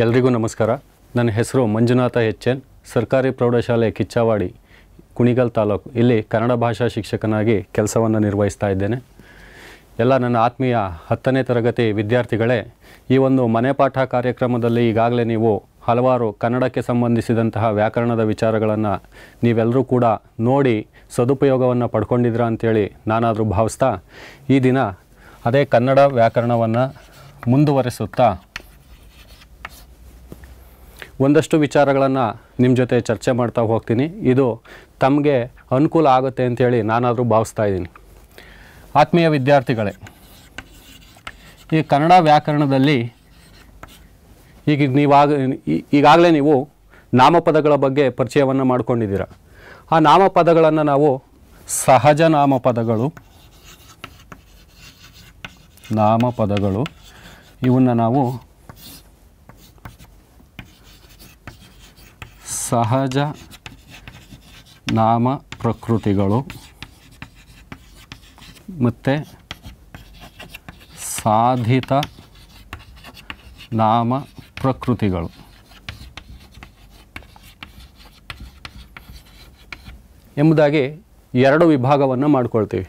ಎಲ್ರಿಗೂ ನಮಸ್ಕಾರ. ನನ್ನ ಹೆಸರು ಮಂಜುನಾಥ ಎಚ್ ಎನ್ ಸರ್ಕಾರಿ ಪ್ರೌಢಶಾಲೆ ಕಿಚ್ಚವಾಡಿ, ಕುಣಿಗಲ್ ತಾಲೂಕು. ಇಲ್ಲಿ ಕನ್ನಡ ಭಾಷಾ ಶಿಕ್ಷಕನಾಗಿ ಕೆಲಸವನ್ನು ನಿರ್ವಹಿಸ್ತಾ ಇದ್ದೇನೆ. ಎಲ್ಲ ನನ್ನ ಆತ್ಮೀಯ ಹತ್ತನೇ ತರಗತಿ ವಿದ್ಯಾರ್ಥಿಗಳೇ, ಈ ಒಂದು ಮನೆ ಪಾಠ ಕಾರ್ಯಕ್ರಮದಲ್ಲಿ ಈಗಾಗಲೇ ನೀವು ಹಲವಾರು ಕನ್ನಡಕ್ಕೆ ಸಂಬಂಧಿಸಿದಂತಹ ವ್ಯಾಕರಣದ ವಿಚಾರಗಳನ್ನು ನೀವೆಲ್ಲರೂ ಕೂಡ ನೋಡಿ ಸದುಪಯೋಗವನ್ನು ಪಡ್ಕೊಂಡಿದ್ದೀರಾ ಅಂತೇಳಿ ನಾನಾದರೂ ಭಾವಿಸ್ತಾ ಈ ದಿನ ಅದೇ ಕನ್ನಡ ವ್ಯಾಕರಣವನ್ನು ಮುಂದುವರಿಸುತ್ತಾ ಒಂದಷ್ಟು ವಿಚಾರಗಳನ್ನು ನಿಮ್ಮ ಜೊತೆ ಚರ್ಚೆ ಮಾಡ್ತಾ ಹೋಗ್ತೀನಿ. ಇದು ತಮಗೆ ಅನುಕೂಲ ಆಗುತ್ತೆ ಅಂತೇಳಿ ನಾನಾದರೂ ಭಾವಿಸ್ತಾ ಇದ್ದೀನಿ. ಆತ್ಮೀಯ ವಿದ್ಯಾರ್ಥಿಗಳೇ, ಈ ಕನ್ನಡ ವ್ಯಾಕರಣದಲ್ಲಿ ಈಗ ನೀವಾಗ ಈಗಾಗಲೇ ನೀವು ನಾಮಪದಗಳ ಬಗ್ಗೆ ಪರಿಚಯವನ್ನು ಮಾಡ್ಕೊಂಡಿದ್ದೀರ. ಆ ನಾಮಪದಗಳನ್ನು ನಾವು ಸಹಜ ನಾಮಪದಗಳು ನಾಮಪದಗಳು ಇವನ್ನು ನಾವು ಸಹಜ ನಾಮ ಪ್ರಕೃತಿಗಳು ಮತ್ತು ಸಾಧಿತ ನಾಮ ಪ್ರಕೃತಿಗಳು. ಎಂಬುದಾಗಿ ಎರಡು ವಿಭಾಗವನ್ನು ಮಾಡ್ಕೊಳ್ತೀವಿ.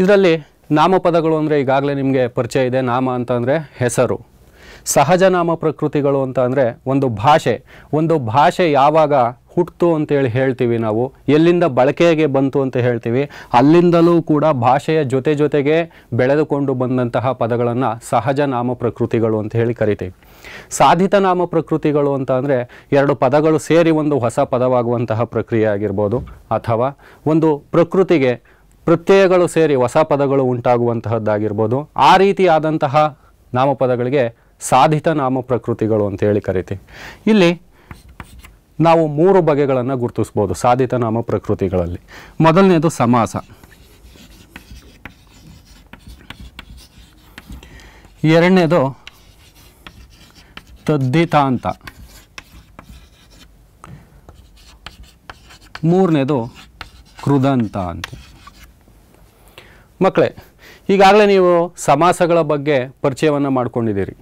ಇದರಲ್ಲಿ ನಾಮಪದಗಳು ಅಂದರೆ ಈಗಾಗಲೇ ನಿಮಗೆ ಪರಿಚಯ ಇದೆ. ನಾಮ ಅಂತಂದರೆ ಹೆಸರು. ಸಹಜ ನಾಮ ಪ್ರಕೃತಿಗಳು ಅಂತ ಅಂದರೆ ಒಂದು ಭಾಷೆ. ಒಂದು ಭಾಷೆ ಯಾವಾಗ ಹುಟ್ಟಿತು ಅಂತೇಳಿ ಹೇಳ್ತೀವಿ ನಾವು, ಎಲ್ಲಿಂದ ಬಳಕೆಗೆ ಬಂತು ಅಂತ ಹೇಳ್ತೀವಿ, ಅಲ್ಲಿಂದಲೂ ಕೂಡ ಭಾಷೆಯ ಜೊತೆ ಜೊತೆಗೆ ಬೆಳೆದುಕೊಂಡು ಬಂದಂತಹ ಪದಗಳನ್ನು ಸಹಜ ನಾಮ ಪ್ರಕೃತಿಗಳು ಅಂತ ಹೇಳಿ ಕರಿತೀವಿ. ಸಾಧಿತ ನಾಮ ಪ್ರಕೃತಿಗಳು ಅಂತ ಅಂದರೆ ಎರಡು ಪದಗಳು ಸೇರಿ ಒಂದು ಹೊಸ ಪದವಾಗುವಂತಹ ಪ್ರಕ್ರಿಯೆ ಆಗಿರ್ಬೋದು, ಅಥವಾ ಒಂದು ಪ್ರಕೃತಿಗೆ ಪ್ರತ್ಯಯಗಳು ಸೇರಿ ಹೊಸ ಪದಗಳು ಉಂಟಾಗುವಂತಹದ್ದಾಗಿರ್ಬೋದು. ಆ ರೀತಿಯಾದಂತಹ ನಾಮಪದಗಳಿಗೆ ಸಾಧಿತ ನಾಮ ಪ್ರಕೃತಿಗಳು ಅಂತ ಹೇಳಿ ಕರಿತೀವಿ. ಇಲ್ಲಿ ನಾವು ಮೂರು ಬಗೆಗಳನ್ನು ಗುರುತಿಸ್ಬೋದು ಸಾಧಿತ ನಾಮ ಪ್ರಕೃತಿಗಳಲ್ಲಿ. ಮೊದಲನೇದು ಸಮಾಸ. ಎರಡನೇದು ತದ್ದಿತಾಂತ ಮೂರನೇದು ಕೃದಂತ ಅಂತ. ಮಕ್ಕಳೇ, ಈಗಾಗಲೇ ನೀವು ಸಮಾಸಗಳ ಬಗ್ಗೆ ಪರಿಚಯವನ್ನು ಮಾಡ್ಕೊಂಡಿದ್ದೀರಿ.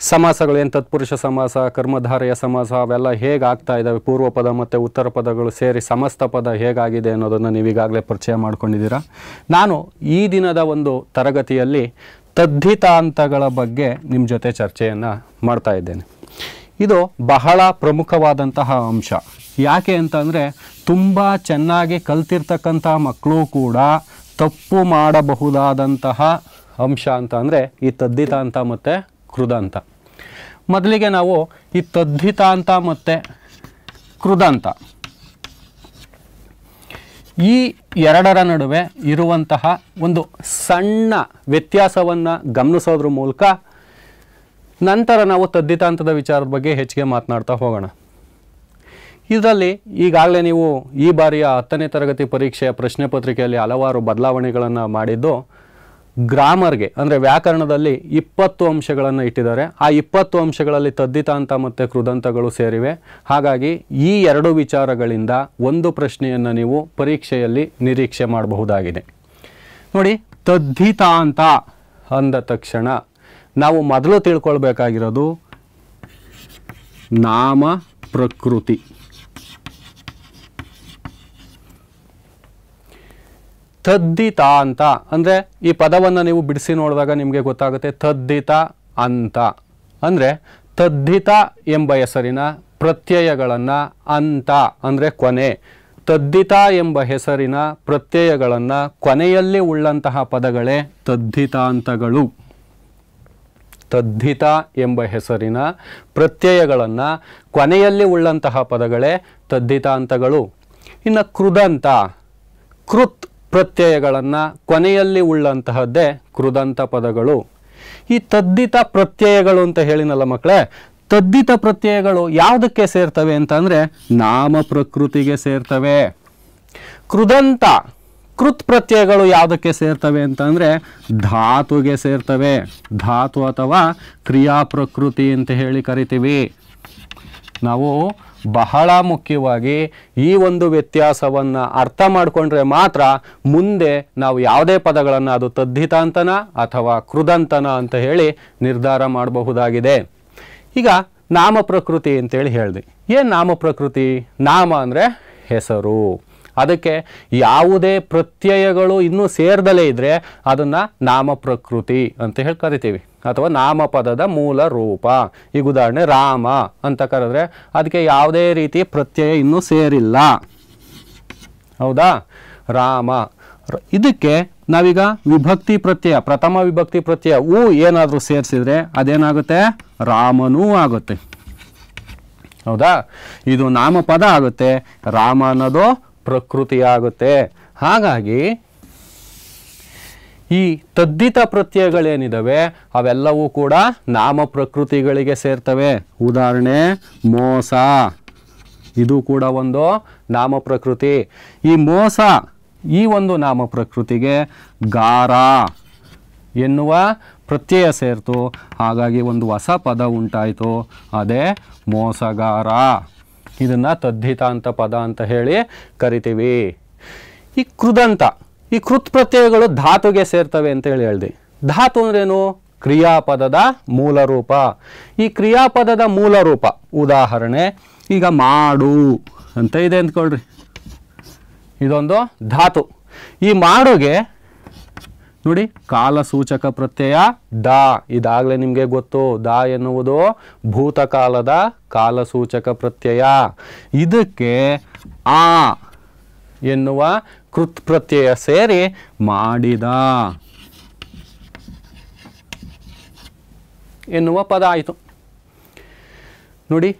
ಸಮಾಸಗಳು ಏನು ತತ್ಪುರುಷ ಸಮಾಸ, ಕರ್ಮಧಾರೆಯ ಸಮಾಸ, ಅವೆಲ್ಲ ಹೇಗೆ ಆಗ್ತಾ ಇದ್ದಾವೆ ಪೂರ್ವ ಪದ ಮತ್ತು ಉತ್ತರ ಪದಗಳು ಸೇರಿ ಸಮಸ್ತ ಪದ ಹೇಗಾಗಿದೆ ಅನ್ನೋದನ್ನು ನೀವು ಈಗಾಗಲೇ ಪರಿಚಯ ಮಾಡ್ಕೊಂಡಿದ್ದೀರಾ? ನಾನು ಈ ದಿನದ ಒಂದು ತರಗತಿಯಲ್ಲಿ ತದ್ದಿತಾಂತಗಳ ಬಗ್ಗೆ ನಿಮ್ಮ ಜೊತೆ ಚರ್ಚೆಯನ್ನು ಮಾಡ್ತಾ ಇದ್ದೇನೆ. ಇದು ಬಹಳ ಪ್ರಮುಖವಾದಂತಹ ಅಂಶ. ಯಾಕೆ ಅಂತಂದರೆ ತುಂಬ ಚೆನ್ನಾಗಿ ಕಲ್ತಿರ್ತಕ್ಕಂಥ ಮಕ್ಕಳು ಕೂಡ ತಪ್ಪು ಮಾಡಬಹುದಾದಂತಹ ಅಂಶ ಅಂತ ಅಂದರೆ ಈ ತದ್ದಿತಾಂತ ಮತ್ತು ಕೃದಂತ ಮೊದಲಿಗೆ ನಾವು ಈ ತದ್ಧಿತಾಂತ ಮತ್ತು ಕೃದಂತ ಈ ಎರಡರ ನಡುವೆ ಇರುವಂತಹ ಒಂದು ಸಣ್ಣ ವ್ಯತ್ಯಾಸವನ್ನು ಗಮನಿಸೋದ್ರ ಮೂಲಕ ನಂತರ ನಾವು ತದ್ದಿತಾಂತದ ವಿಚಾರದ ಬಗ್ಗೆ ಹೆಚ್ಚಿಗೆ ಮಾತನಾಡ್ತಾ ಹೋಗೋಣ. ಇದರಲ್ಲಿ ಈಗಾಗಲೇ ನೀವು ಈ ಬಾರಿಯ ಹತ್ತನೇ ತರಗತಿ ಪರೀಕ್ಷೆಯ ಪ್ರಶ್ನೆ ಪತ್ರಿಕೆಯಲ್ಲಿ ಹಲವಾರು ಬದಲಾವಣೆಗಳನ್ನು ಮಾಡಿದ್ದು ಗ್ರಾಮರ್ಗೆ, ಅಂದರೆ ವ್ಯಾಕರಣದಲ್ಲಿ ಇಪ್ಪತ್ತು ಅಂಶಗಳನ್ನು ಇಟ್ಟಿದ್ದಾರೆ. ಆ ಇಪ್ಪತ್ತು ಅಂಶಗಳಲ್ಲಿ ತದ್ದಿತಾಂತ ಮತ್ತು ಕೃದಂತಗಳು ಸೇರಿವೆ. ಹಾಗಾಗಿ ಈ ಎರಡು ವಿಚಾರಗಳಿಂದ ಒಂದು ಪ್ರಶ್ನೆಯನ್ನು ನೀವು ಪರೀಕ್ಷೆಯಲ್ಲಿ ನಿರೀಕ್ಷೆ ಮಾಡಬಹುದಾಗಿದೆ. ನೋಡಿ, ತದ್ದಿತಾಂತ ಅಂದ ತಕ್ಷಣ ನಾವು ಮೊದಲು ತಿಳ್ಕೊಳ್ಬೇಕಾಗಿರೋದು ನಾಮ ಪ್ರಕೃತಿ. ತದ್ದಿತ ಅಂತ. ಅಂದರೆ ಈ ಪದವನ್ನು ನೀವು ಬಿಡಿಸಿ ನೋಡಿದಾಗ ನಿಮಗೆ ಗೊತ್ತಾಗುತ್ತೆ ತದ್ದಿತ ಅಂತ. ಅಂದರೆ ತದ್ದಿತ ಎಂಬ ಹೆಸರಿನ ಪ್ರತ್ಯಯಗಳನ್ನು ಅಂತ ಅಂದರೆ ಕೊನೆ. ತದ್ದಿತ ಎಂಬ ಹೆಸರಿನ ಪ್ರತ್ಯಯಗಳನ್ನು ಕೊನೆಯಲ್ಲಿ ಉಳ್ಳಂತಹ ಪದಗಳೇ ತದ್ದಿತಾಂತಗಳು ತದ್ದಿತ ಎಂಬ ಹೆಸರಿನ ಪ್ರತ್ಯಯಗಳನ್ನು ಕೊನೆಯಲ್ಲಿ ಉಳ್ಳಂತಹ ಪದಗಳೇ ತದ್ದಿತಾಂತಗಳು ಇನ್ನು ಕೃದಂತ. ಕೃತ್ ಪ್ರತ್ಯಯಗಳನ್ನು ಕೊನೆಯಲ್ಲಿ ಉಳ್ಳಂತಹದ್ದೇ ಕೃದಂತ ಪದಗಳು. ಈ ತದ್ದಿತ ಪ್ರತ್ಯಯಗಳು ಅಂತ ಹೇಳಿನಲ್ಲ ಮಕ್ಕಳೇ ತದ್ದಿತ ಪ್ರತ್ಯಯಗಳು ಯಾವುದಕ್ಕೆ ಸೇರ್ತವೆ ಅಂತಂದರೆ ನಾಮ ಪ್ರಕೃತಿಗೆ ಸೇರ್ತವೆ. ಕೃದಂತ, ಕೃತ್ ಪ್ರತ್ಯಯಗಳು ಯಾವುದಕ್ಕೆ ಸೇರ್ತವೆ ಅಂತಂದರೆ ಧಾತುಗೆ ಸೇರ್ತವೆ. ಧಾತು ಅಥವಾ ಕ್ರಿಯಾ ಪ್ರಕೃತಿ ಅಂತ ಹೇಳಿ ಕರಿತೀವಿ. ನಾವು ಬಹಳ ಮುಖ್ಯವಾಗಿ ಈ ಒಂದು ವ್ಯತ್ಯಾಸವನ್ನು ಅರ್ಥ ಮಾಡಿಕೊಂಡ್ರೆ ಮಾತ್ರ ಮುಂದೆ ನಾವು ಯಾವುದೇ ಪದಗಳನ್ನು ಅದು ತದ್ದಿತಾಂತನ ಅಥವಾ ಕೃದಂತನ ಅಂತ ಹೇಳಿ ನಿರ್ಧಾರ ಮಾಡಬಹುದಾಗಿದೆ. ಈಗ ನಾಮ ಪ್ರಕೃತಿ ಅಂತೇಳಿ ಹೇಳಿದೆ. ಏನು ನಾಮ ಪ್ರಕೃತಿ ನಾಮ ಅಂದರೆ ಹೆಸರು. ಅದಕ್ಕೆ ಯಾವುದೇ ಪ್ರತ್ಯಯಗಳು ಇನ್ನೂ ಸೇರ್ದಲೇ ಇದ್ದರೆ ಅದನ್ನು ನಾಮ ಪ್ರಕೃತಿ ಅಂತ ಹೇಳಿ ಕರಿತೀವಿ. ಅಥವಾ ನಾಮಪದದ ಮೂಲ ರೂಪ. ಈಗ ಉದಾಹರಣೆ ರಾಮ ಅಂತ ಕರೆದ್ರೆ ಅದಕ್ಕೆ ಯಾವುದೇ ರೀತಿ ಪ್ರತ್ಯಯ ಇನ್ನೂ ಸೇರಿಲ್ಲ. ಹೌದಾ? ರಾಮ. ಇದಕ್ಕೆ ನಾವೀಗ ವಿಭಕ್ತಿ ಪ್ರತ್ಯಯ, ಪ್ರಥಮ ವಿಭಕ್ತಿ ಪ್ರತ್ಯಯ ಊ ಏನಾದರೂ ಸೇರಿಸಿದ್ರೆ ಅದೇನಾಗುತ್ತೆ? ರಾಮನೂ ಆಗುತ್ತೆ. ಹೌದಾ? ಇದು ನಾಮಪದ ಆಗುತ್ತೆ. ರಾಮ ಅನ್ನೋದು ಪ್ರಕೃತಿ ಆಗುತ್ತೆ ಹಾಗಾಗಿ ಈ ತದ್ದಿತ ಪ್ರತ್ಯಯಗಳೇನಿದ್ದಾವೆ ಅವೆಲ್ಲವೂ ಕೂಡ ನಾಮ ಪ್ರಕೃತಿಗಳಿಗೆ ಸೇರ್ತವೆ. ಉದಾಹರಣೆ, ಮೋಸ. ಇದು ಕೂಡ ಒಂದು ನಾಮ ಪ್ರಕೃತಿ. ಈ ಮೋಸ, ಈ ಒಂದು ನಾಮ ಪ್ರಕೃತಿಗೆ ಗಾರ ಎನ್ನುವ ಪ್ರತ್ಯಯ ಸೇರ್ತು. ಹಾಗಾಗಿ ಒಂದು ಹೊಸ ಪದ ಉಂಟಾಯಿತು. ಅದೇ ಮೋಸಗಾರ. ಇದನ್ನು ತದ್ಧಿತ ಅಂತ ಪದ ಅಂತ ಹೇಳಿ ಕರಿತೀವಿ. ಈ ಕೃದಂತ, ಈ ಕೃತ್ ಪ್ರತ್ಯಯಗಳು ಧಾತುಗೆ ಸೇರ್ತವೆ ಅಂತ ಹೇಳಿ ಹೇಳಿದೆ. ಧಾತು ಅಂದ್ರೇನು? ಕ್ರಿಯಾಪದದ ಮೂಲ ರೂಪ ಈ ಕ್ರಿಯಾಪದದ ಮೂಲ ರೂಪ ಉದಾಹರಣೆ, ಈಗ ಮಾಡು ಅಂತ ಇದೆ ಅಂದ್ಕೊಳ್ರಿ. ಇದೊಂದು ಧಾತು. ಈ ಮಾಡುಗೆ ನೋಡಿ, ಕಾಲಸೂಚಕ ಪ್ರತ್ಯಯ ದ ಇದಾಗಲೇ ನಿಮಗೆ ಗೊತ್ತು. ದ ಎನ್ನುವುದು ಭೂತಕಾಲದ ಕಾಲಸೂಚಕ ಪ್ರತ್ಯಯ. ಇದಕ್ಕೆ ಆ ಎನ್ನುವ ಕೃತ್ ಪ್ರತ್ಯಯ ಸೇರಿ ಮಾಡಿದ ಎನ್ನುವ ಪದ ಆಯಿತು. ನೋಡಿ,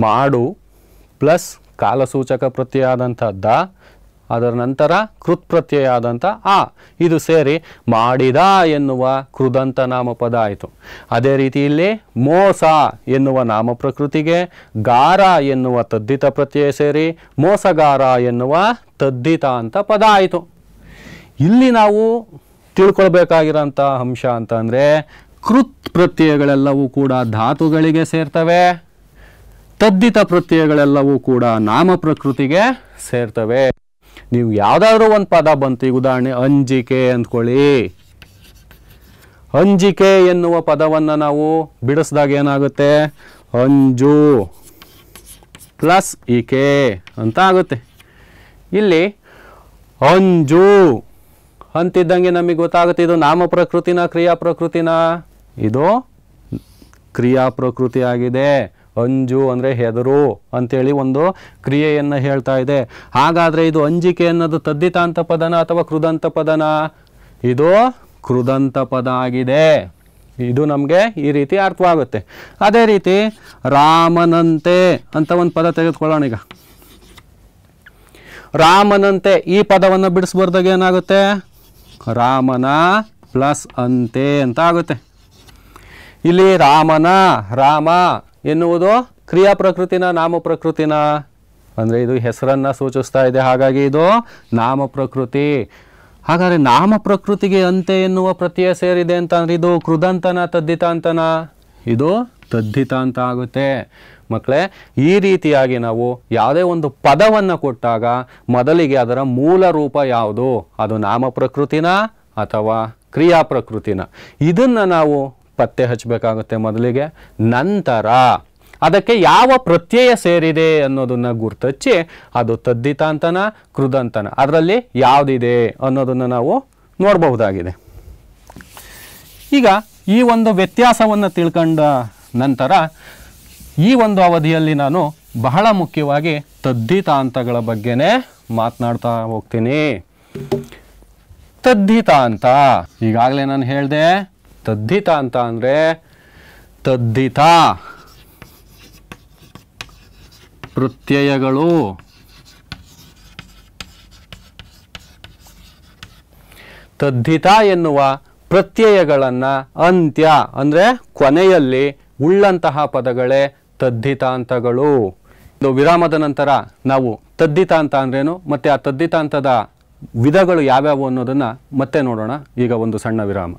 ಮಾಡು ಪ್ಲಸ್ ಕಾಲಸೂಚಕ ಪ್ರತ್ಯಯ ಆದಂಥ ದ ಅದರ ನಂತರ ಕೃತ್ ಪ್ರತ್ಯಯ ಆದಂಥ ಆ, ಇದು ಸೇರಿ ಮಾಡಿದ ಎನ್ನುವ ಕೃದಂತ ನಾಮಪದ ಆಯಿತು. ಅದೇ ರೀತಿ ಇಲ್ಲಿ ಮೋಸ ಎನ್ನುವ ನಾಮ ಪ್ರಕೃತಿಗೆ ಗಾರ ಎನ್ನುವ ತದ್ದಿತ ಪ್ರತ್ಯಯ ಸೇರಿ ಮೋಸಗಾರ ಎನ್ನುವ ತದ್ದಿತ ಅಂತ ಪದ ಆಯಿತು. ಇಲ್ಲಿ ನಾವು ತಿಳ್ಕೊಳ್ಬೇಕಾಗಿರೋಂಥ ಅಂಶ ಅಂತಂದರೆ ಕೃತ್ ಪ್ರತ್ಯಯಗಳೆಲ್ಲವೂ ಕೂಡ ಧಾತುಗಳಿಗೆ ಸೇರ್ತವೆ, ತದ್ದಿತ ಪ್ರತ್ಯಯಗಳೆಲ್ಲವೂ ಕೂಡ ನಾಮ ಪ್ರಕೃತಿಗೆ ಸೇರ್ತವೆ. ನೀವು ಯಾವುದಾದ್ರೂ ಒಂದು ಪದ ಬಂತು. ಈಗ ಉದಾಹರಣೆ, ಅಂಜಿಕೆ ಅಂದ್ಕೊಳ್ಳಿ. ಅಂಜಿಕೆ ಎನ್ನುವ ಪದವನ್ನು ನಾವು ಬಿಡಿಸಿದಾಗ ಏನಾಗುತ್ತೆ? ಅಂಜು ಪ್ಲಸ್ ಈಕೆ ಅಂತ ಆಗುತ್ತೆ. ಇಲ್ಲಿ ಅಂಜು ಅಂತಿದ್ದಂಗೆ ನಮಗೆ ಗೊತ್ತಾಗುತ್ತೆ, ಇದು ನಾಮ ಪ್ರಕೃತಿನ, ಕ್ರಿಯಾ ಪ್ರಕೃತಿನ. ಇದು ಕ್ರಿಯಾ ಪ್ರಕೃತಿ ಆಗಿದೆ. ಅಂಜು ಅಂದರೆ ಹೆದರು ಅಂತೇಳಿ ಒಂದು ಕ್ರಿಯೆಯನ್ನು ಹೇಳ್ತಾ ಇದೆ. ಹಾಗಾದರೆ ಇದು ಅಂಜಿಕೆ ಅನ್ನೋದು ತದ್ದಿತಾಂತ ಪದನ ಅಥವಾ ಕೃದಂತ ಪದನ? ಇದು ಕೃದಂತ ಪದ ಆಗಿದೆ. ಇದು ನಮಗೆ ಈ ರೀತಿ ಅರ್ಥವಾಗುತ್ತೆ. ಅದೇ ರೀತಿ ರಾಮನಂತೆ ಅಂತ ಒಂದು ಪದ ತೆಗೆದುಕೊಳ್ಳೋಣ ಈಗ. ರಾಮನಂತೆ ಈ ಪದವನ್ನು ಬಿಡಿಸ್ಬಾರ್ದಾಗ ಏನಾಗುತ್ತೆ? ರಾಮನ ಪ್ಲಸ್ ಅಂತೆ ಅಂತ ಆಗುತ್ತೆ. ಇಲ್ಲಿ ರಾಮನ, ರಾಮ ಎನ್ನುವುದು ಕ್ರಿಯಾ ಪ್ರಕೃತಿನ, ನಾಮ ಪ್ರಕೃತಿನ. ಅಂದರೆ ಇದು ಹೆಸರನ್ನು ಸೂಚಿಸ್ತಾ ಇದೆ. ಹಾಗಾಗಿ ಇದು ನಾಮ ಪ್ರಕೃತಿ. ಹಾಗಾದರೆ ನಾಮ ಪ್ರಕೃತಿಗೆ ಅಂತೆ ಎನ್ನುವ ಪ್ರತ್ಯಯ ಸೇರಿದೆ ಅಂತಂದರೆ ಇದು ಕೃದಂತನ ತದ್ದಿತಾಂತನ ಇದು ತದ್ದಿತಾಂತ ಆಗುತ್ತೆ. ಮಕ್ಕಳೇ ಈ ರೀತಿಯಾಗಿ ನಾವು ಯಾವುದೇ ಒಂದು ಪದವನ್ನು ಕೊಟ್ಟಾಗ ಮೊದಲಿಗೆ ಅದರ ಮೂಲ ರೂಪ ಯಾವುದು? ಅದು ನಾಮ ಪ್ರಕೃತಿನ ಅಥವಾ ಕ್ರಿಯಾ ಪ್ರಕೃತಿನ. ಇದನ್ನು ನಾವು ಪತ್ತೆ ಹಚ್ಚಬೇಕಾಗುತ್ತೆ ಮೊದಲಿಗೆ. ನಂತರ ಅದಕ್ಕೆ ಯಾವ ಪ್ರತ್ಯಯ ಸೇರಿದೆ ಅನ್ನೋದನ್ನು ಗುರ್ತಚ್ಚಿ ಅದು ತದ್ದಿತಾಂತನ ಕೃದಂತನ. ಅದರಲ್ಲಿ ಯಾವುದಿದೆ ಅನ್ನೋದನ್ನು ನಾವು ನೋಡಬಹುದಾಗಿದೆ. ಈಗ ಈ ಒಂದು ವ್ಯತ್ಯಾಸವನ್ನು ತಿಳ್ಕೊಂಡ ನಂತರ ಈ ಒಂದು ಅವಧಿಯಲ್ಲಿ ನಾನು ಬಹಳ ಮುಖ್ಯವಾಗಿ ತದ್ದಿತಾಂತಗಳ ಬಗ್ಗೆನೇ ಮಾತನಾಡ್ತಾ ಹೋಗ್ತೀನಿ. ತದ್ದಿತಾಂತ ಈಗಾಗಲೇ ನಾನು ಹೇಳಿದೆ ತದ್ದಿತಾಂತ ಅಂದರೆ ತದ್ದಿತ ಪ್ರತ್ಯಯಗಳು. ತದ್ದಿತ ಎನ್ನುವ ಪ್ರತ್ಯಯಗಳನ್ನು ಅಂತ್ಯ ಅಂದರೆ ಕೊನೆಯಲ್ಲಿ ಉಳ್ಳಂತಹ ಪದಗಳೇ ತದ್ದಿತಾಂತಗಳು ಇದು ವಿರಾಮದ ನಂತರ ನಾವು ತದ್ದಿತಾಂತ ಅಂದ್ರೇನು? ಮತ್ತು ಆ ತದ್ದಿತಾಂತದ ವಿಧಗಳು ಯಾವ್ಯಾವು ಅನ್ನೋದನ್ನು ಮತ್ತೆ ನೋಡೋಣ. ಈಗ ಒಂದು ಸಣ್ಣ ವಿರಾಮ.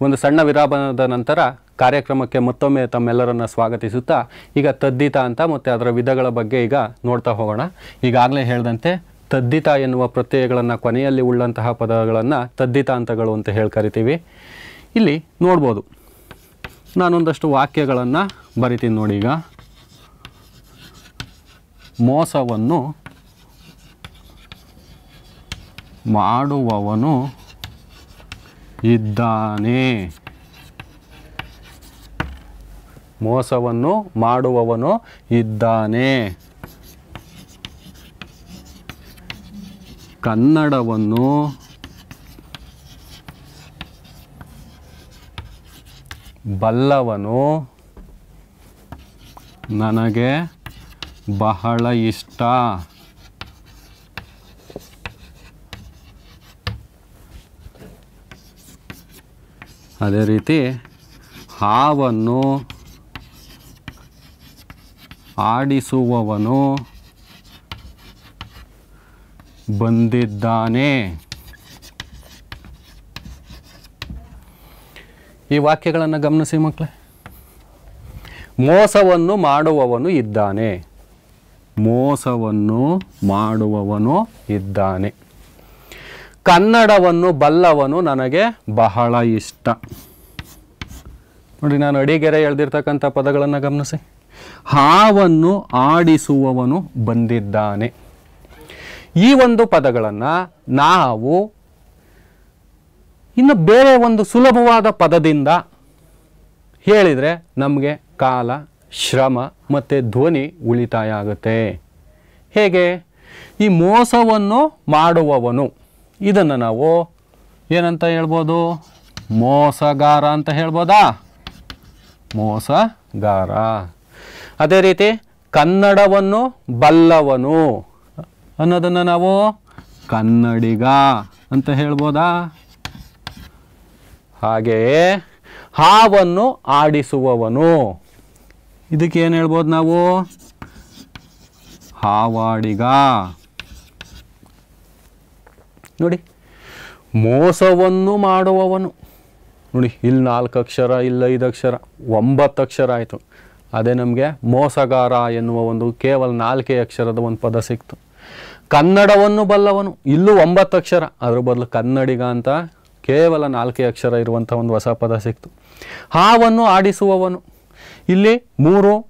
ಒಂದು ಸಣ್ಣ ವಿರಾಮದ ನಂತರ ಕಾರ್ಯಕ್ರಮಕ್ಕೆ ಮತ್ತೊಮ್ಮೆ ತಮ್ಮೆಲ್ಲರನ್ನು ಸ್ವಾಗತಿಸುತ್ತಾ ಈಗ ತದ್ದಿತ ಅಂತ ಮತ್ತು ಅದರ ವಿಧಗಳ ಬಗ್ಗೆ ಈಗ ನೋಡ್ತಾ ಹೋಗೋಣ. ಈಗಾಗಲೇ ಹೇಳಿದಂತೆ ತದ್ದಿತ ಎನ್ನುವ ಪ್ರತ್ಯಯಗಳನ್ನು ಕೊನೆಯಲ್ಲಿ ಉಳ್ಳಂತಹ ಪದಗಳನ್ನು ತದ್ದಿತಾಂತಗಳು ಅಂತ ಹೇಳಿ ಕರಿತೀವಿ. ಇಲ್ಲಿ ನೋಡ್ಬೋದು. ನಾನೊಂದಷ್ಟು ವಾಕ್ಯಗಳನ್ನು ಬರಿತೀನಿ ನೋಡಿ ಈಗ. ಮೋಸವನ್ನು ಮಾಡುವವನು ಇದ್ದಾನೆ. ಮೋಸವನ್ನು ಮಾಡುವವನು ಇದ್ದಾನೆ. ಕನ್ನಡವನ್ನು ಬಲ್ಲವನು ನನಗೆ ಬಹಳ ಇಷ್ಟ. ಅದೇ ರೀತಿ ಹಾವನ್ನು ಆಡಿಸುವವನು ಬಂದಿದ್ದಾನೆ. ಈ ವಾಕ್ಯಗಳನ್ನು ಗಮನಿಸಿ ಮಕ್ಕಳೇ. ಮೋಸವನ್ನು ಮಾಡುವವನು ಇದ್ದಾನೆ. ಮೋಸವನ್ನು ಮಾಡುವವನು ಇದ್ದಾನೆ. ಕನ್ನಡವನ್ನು ಬಲ್ಲವನು ನನಗೆ ಬಹಳ ಇಷ್ಟ. ನೋಡಿ, ನಾನು ಅಡಿಗೆರೆ ಎಳೆದಿರ್ತಕ್ಕಂಥ ಪದಗಳನ್ನು ಗಮನಿಸಿ. ಹಾವನ್ನು ಆಡಿಸುವವನು ಬಂದಿದ್ದಾನೆ. ಈ ಒಂದು ಪದಗಳನ್ನು ನಾವು ಇನ್ನು ಬೇರೆ ಒಂದು ಸುಲಭವಾದ ಪದದಿಂದ ಹೇಳಿದರೆ ನಮಗೆ ಕಾಲ, ಶ್ರಮ ಮತ್ತು ಧ್ವನಿ ಉಳಿತಾಯ ಆಗುತ್ತೆ. ಹೇಗೆ? ಈ ಮೋಸವನ್ನು ಮಾಡುವವನು ಇದನ್ನು ನಾವು ಏನಂತ ಹೇಳ್ಬೋದು? ಮೋಸಗಾರ ಅಂತ ಹೇಳ್ಬೋದಾ? ಮೋಸಗಾರ. ಅದೇ ರೀತಿ ಕನ್ನಡವನ್ನು ಬಲ್ಲವನು ಅನ್ನೋದನ್ನು ನಾವು ಕನ್ನಡಿಗ ಅಂತ ಹೇಳ್ಬೋದಾ? ಹಾಗೆಯೇ ಹಾವನ್ನು ಆಡಿಸುವವನು. ಇದಕ್ಕೆ ಏನು ಹೇಳ್ಬೋದು ನಾವು? ಹಾವಾಡಿಗ. ನೋಡಿ. ಮೋಸವನ್ನು ಮಾಡುವವನು. ನೋಡಿ, ಇಲ್ಲಿ ನಾಲ್ಕು ಅಕ್ಷರ, ಇಲ್ಲಿ ಐದು ಅಕ್ಷರ, ಒಂಬತ್ತು ಅಕ್ಷರ ಆಯಿತು. ಅದೇ ನಮಗೆ ಮೋಸಗಾರ ಎನ್ನುವ ಒಂದು ಕೇವಲ ನಾಲ್ಕೇ ಅಕ್ಷರದ ಒಂದು ಪದ ಸಿಕ್ತು. ಕನ್ನಡವನ್ನು ಬಲ್ಲವನು. ಇಲ್ಲೂ ಒಂಬತ್ತು ಅಕ್ಷರ ಅದ್ರ ಬದಲು ಕನ್ನಡಿಗ ಅಂತ ಕೇವಲ ನಾಲ್ಕೇ ಅಕ್ಷರ ಇರುವಂಥ ಒಂದು ಹೊಸ ಪದ ಸಿಕ್ತು. ಹಾವನ್ನು ಆಡಿಸುವವನು. ಇಲ್ಲಿ ಮೂರು,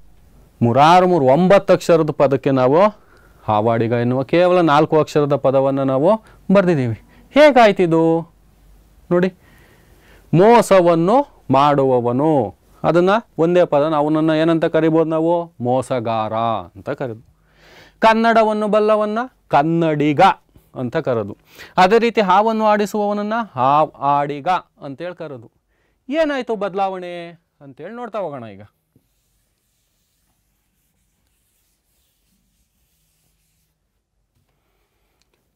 ಮೂರಾರು, ಮೂರು, ಒಂಬತ್ತು ಅಕ್ಷರದ ಪದಕ್ಕೆ ನಾವು ಹಾವಾಡಿಗ ಎನ್ನುವ ಕೇವಲ ನಾಲ್ಕು ಅಕ್ಷರದ ಪದವನ್ನು ನಾವು ಬರೆದಿದ್ದೀವಿ. ಹೇಗಾಯ್ತಿದು? ನೋಡಿ. ಮೋಸವನ್ನು ಮಾಡುವವನು. ಅದನ್ನು ಒಂದೇ ಪದ ಅವನನ್ನು ಏನಂತ ಕರಿಬೋದು ನಾವು? ಮೋಸಗಾರ ಅಂತ ಕರೆದು. ಕನ್ನಡವನ್ನು ಬಲ್ಲವನ್ನ ಕನ್ನಡಿಗ ಅಂತ ಕರೆದು. ಅದೇ ರೀತಿ ಹಾವನ್ನು ಆಡಿಸುವವನನ್ನು ಹಾವ್ ಆಡಿಗ ಅಂತೇಳಿ ಕರೆದು. ಏನಾಯಿತು ಬದಲಾವಣೆ ಅಂತೇಳಿ ನೋಡ್ತಾ ಹೋಗೋಣ ಈಗ.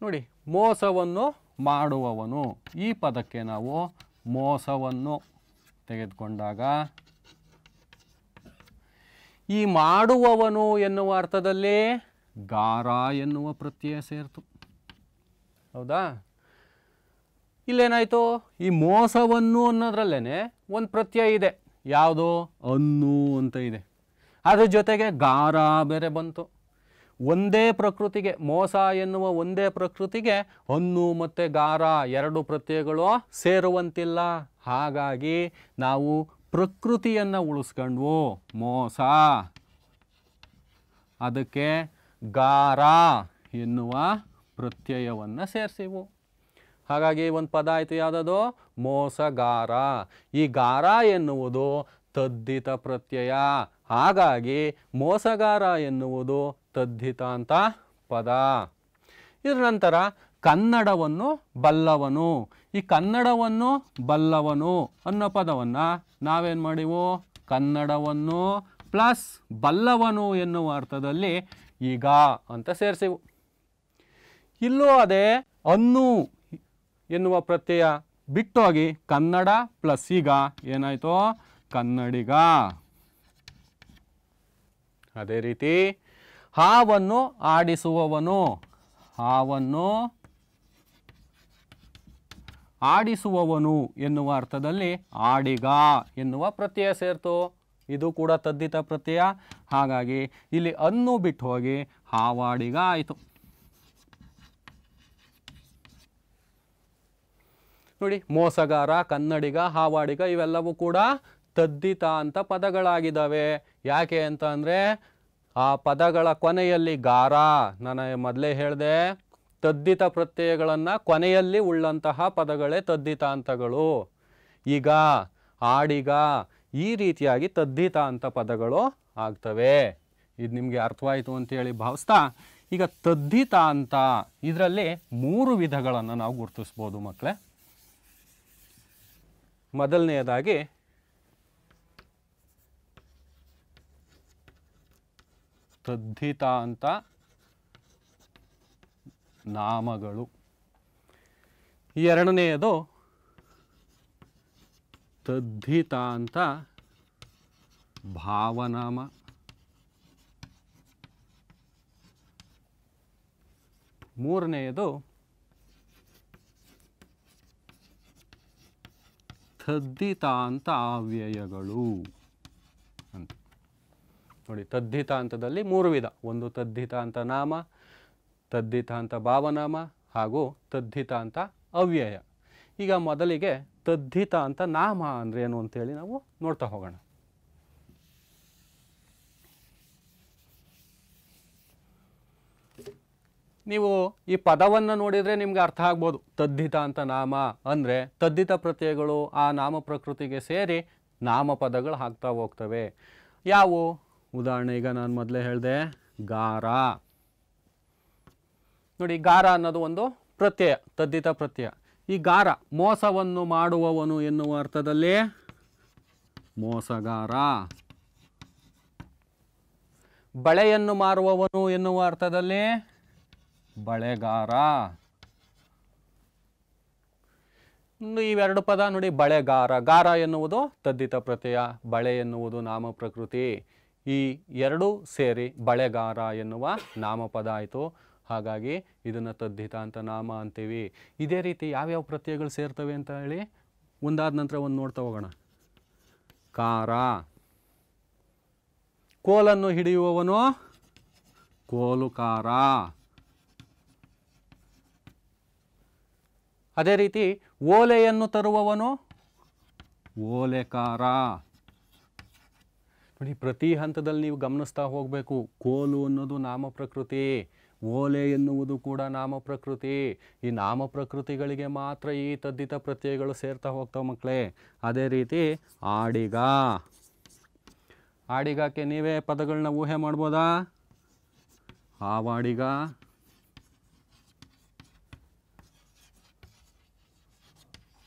ನೋಡಿ, ಮೋಸವನ್ನು ಮಾಡುವವನು. ಈ ಪದಕ್ಕೆ ನಾವು ಮೋಸವನ್ನು ತೆಗೆದುಕೊಂಡಾಗ, ಈ ಮಾಡುವವನು ಎನ್ನುವ ಅರ್ಥದಲ್ಲಿ ಗಾರ ಎನ್ನುವ ಪ್ರತ್ಯಯ ಸೇರ್ತು. ಹೌದಾ? ಇಲ್ಲೇನಾಯಿತು? ಈ ಮೋಸವನ್ನು ಅನ್ನೋದ್ರಲ್ಲೇ ಒಂದು ಪ್ರತ್ಯಯ ಇದೆ. ಯಾವುದು? ಅನ್ನು ಅಂತ ಇದೆ. ಅದ್ರ ಜೊತೆಗೆ ಗಾರ ಬೇರೆ ಬಂತು. ಒಂದೇ ಪ್ರಕೃತಿಗೆ, ಮೋಸ ಎನ್ನುವ ಒಂದೇ ಪ್ರಕೃತಿಗೆ ಹಣ್ಣು ಮತ್ತು ಗಾರ ಎರಡು ಪ್ರತ್ಯಯಗಳು ಸೇರುವಂತಿಲ್ಲ. ಹಾಗಾಗಿ ನಾವು ಪ್ರಕೃತಿಯನ್ನು ಉಳಿಸ್ಕೊಂಡ್ವು. ಮೋಸ. ಅದಕ್ಕೆ ಗಾರ ಎನ್ನುವ ಪ್ರತ್ಯಯವನ್ನು ಸೇರಿಸಿವು. ಹಾಗಾಗಿ ಒಂದು ಪದ ಆಯಿತು, ಯಾವುದದು? ಮೋಸಗಾರ ಈ ಗಾರ ಎನ್ನುವುದು ತದ್ದಿತ ಪ್ರತ್ಯಯ. ಹಾಗಾಗಿ ಮೋಸಗಾರ ಎನ್ನುವುದು ತದ್ದಿತ ಅಂತ ಪದ. ಇದರ ನಂತರ ಕನ್ನಡವನ್ನು ಬಲ್ಲವನು. ಈ ಕನ್ನಡವನ್ನು ಬಲ್ಲವನು ಅನ್ನೋ ಪದವನ್ನು ನಾವೇನು ಮಾಡಿವು? ಕನ್ನಡವನ್ನು ಪ್ಲಸ್ ಬಲ್ಲವನು ಎನ್ನುವ ಅರ್ಥದಲ್ಲಿ ಈಗ ಅಂತ ಸೇರಿಸಿವು. ಇಲ್ಲೂ ಅದೇ ಅನ್ನು ಎನ್ನುವ ಪ್ರತ್ಯಯ ಬಿಟ್ಟೋಗಿ ಕನ್ನಡ ಪ್ಲಸ್ ಈಗ ಏನಾಯಿತು? ಕನ್ನಡಿಗ. ಅದೇ ರೀತಿ ಹಾವನ್ನು ಆಡಿಸುವವನು. ಹಾವನ್ನು ಆಡಿಸುವವನು ಎನ್ನುವ ಅರ್ಥದಲ್ಲಿ ಆಡಿಗ ಎನ್ನುವ ಪ್ರತ್ಯಯ ಸೇರ್ತು. ಇದು ಕೂಡ ತದ್ದಿತ ಪ್ರತ್ಯಯ. ಹಾಗಾಗಿ ಇಲ್ಲಿ ಅನ್ನು ಬಿಟ್ಟು ಹೋಗಿ ಹಾವಾಡಿಗ ಆಯಿತು. ನೋಡಿ, ಮೋಸಗಾರ, ಕನ್ನಡಿಗ, ಹಾವಾಡಿಗ ಇವೆಲ್ಲವೂ ಕೂಡ ತದ್ದಿತ ಅಂತ ಪದಗಳಾಗಿದ್ದಾವೆ. ಯಾಕೆ ಅಂತ ಅಂದರೆ ಆ ಪದಗಳ ಕೊನೆಯಲ್ಲಿ ಗಾರ. ನಾನು ಮೊದಲೇ ಹೇಳಿದೆ, ತದ್ದಿತ ಪ್ರತ್ಯಯಗಳನ್ನು ಕೊನೆಯಲ್ಲಿ ಉಳ್ಳಂತಹ ಪದಗಳೇ ತದ್ದಿತಾಂತಗಳು ಈಗ, ಆಡಿಗ ಈ ರೀತಿಯಾಗಿ ತದ್ದಿತ ಅಂತ ಪದಗಳು ಆಗ್ತವೆ. ಇದು ನಿಮಗೆ ಅರ್ಥವಾಯಿತು ಅಂತೇಳಿ ಭಾವಿಸ್ತಾ, ಈಗ ತದ್ದಿತಾಂತ ಇದರಲ್ಲಿ ಮೂರು ವಿಧಗಳನ್ನು ನಾವು ಗುರುತಿಸ್ಬೋದು ಮಕ್ಕಳೇ ಮೊದಲನೆಯದಾಗಿ ತದ್ದಿತಾಂತ ನಾಮಗಳು. ಎರಡನೆಯದು ತದ್ದಿತಾಂತ ಭಾವನಾಮ. ಮೂರನೆಯದು ತದ್ದಿತಾಂತ ಅವ್ಯಯಗಳು. ಅಂತ ನೋಡಿ ತದ್ಧಿತಾಂತದಲ್ಲಿ ಮೂರು ವಿಧ. ಒಂದು ತದ್ಧಿತಾಂತ ನಾಮ ತದ್ಧಿತಾಂತ ಭಾವನಾಮ, ಹಾಗೂ ತದ್ಧಿತಾಂತ ಅವ್ಯಯ. ಈಗ ಮೊದಲಿಗೆ ತದ್ದಿತಾಂತ ನಾಮ ಅಂದರೆ ಏನು ಅಂತೇಳಿ ನಾವು ನೋಡ್ತಾ ಹೋಗೋಣ. ನೀವು ಈ ಪದವನ್ನು ನೋಡಿದರೆ ನಿಮಗೆ ಅರ್ಥ ಆಗ್ಬೋದು. ತದ್ದಿತ ಅಂತ ನಾಮ ಅಂದರೆ ತದ್ದಿತ ಪ್ರತ್ಯಯಗಳು ಆ ನಾಮ ಪ್ರಕೃತಿಗೆ ಸೇರಿ ನಾಮಪದಗಳು ಹಾಕ್ತಾ ಹೋಗ್ತವೆ. ಯಾವುವು ಉದಾಹರಣೆ, ಈಗ ನಾನು ಮೊದಲೇ ಹೇಳಿದೆ, ಗಾರ. ನೋಡಿ, ಗಾರ ಅನ್ನೋದು ಒಂದು ಪ್ರತ್ಯಯ, ತದ್ದಿತ ಪ್ರತ್ಯಯ. ಈ ಗಾರ, ಮೋಸವನ್ನು ಮಾಡುವವನು ಎನ್ನುವ ಅರ್ಥದಲ್ಲಿ ಮೋಸಗಾರ. ಬಳೆಯನ್ನು ಮಾರುವವನು ಎನ್ನುವ ಅರ್ಥದಲ್ಲಿ ಬಳೆಗಾರ. ಇವೆರಡು ಪದ ನೋಡಿ, ಬಳೆಗಾರ. ಗಾರ ಎನ್ನುವುದು ತದ್ದಿತ ಪ್ರತ್ಯಯ, ಬಳೆ ಎನ್ನುವುದು ನಾಮ ಪ್ರಕೃತಿ. ಈ ಎರಡೂ ಸೇರಿ ಬಳೆಗಾರ ಎನ್ನುವ ನಾಮಪದ ಆಯಿತು. ಹಾಗಾಗಿ ಇದನ್ನು ತದ್ದಿತ ಅಂತ ನಾಮ ಅಂತೀವಿ. ಇದೇ ರೀತಿ ಯಾವ್ಯಾವ ಪ್ರತ್ಯಯಗಳು ಸೇರ್ತವೆ ಅಂತ ಹೇಳಿ ಒಂದಾದ ನಂತರ ಒಂದು ನೋಡ್ತಾ ಹೋಗೋಣ. ಕಾರ. ಕೋಲನ್ನು ಹಿಡಿಯುವವನು ಕೋಲುಕಾರ ಅದೇ ರೀತಿ ಓಲೆಯನ್ನು ತರುವವನು ಓಲೆಕಾರ. ನೋಡಿ, ಪ್ರತಿ ಹಂತದಲ್ಲಿ ನೀವು ಗಮನಿಸ್ತಾ ಹೋಗಬೇಕು. ಕೋಲು ಅನ್ನೋದು ನಾಮ ಪ್ರಕೃತಿ ಓಲೆ ಎನ್ನುವುದು ಕೂಡ ನಾಮ ಪ್ರಕೃತಿ ಈ ನಾಮ ಪ್ರಕೃತಿಗಳಿಗೆ ಮಾತ್ರ ಈ ತದ್ದಿತ ಪ್ರತ್ಯಯಗಳು ಸೇರ್ತಾ ಹೋಗ್ತಾವೆ ಮಕ್ಕಳೇ. ಅದೇ ರೀತಿ ಆಡಿಗ. ಆಡಿಗಕ್ಕೆ ನೀವೇ ಪದಗಳನ್ನ ಊಹೆ ಮಾಡ್ಬೋದಾ? ಹಾವಾಡಿಗ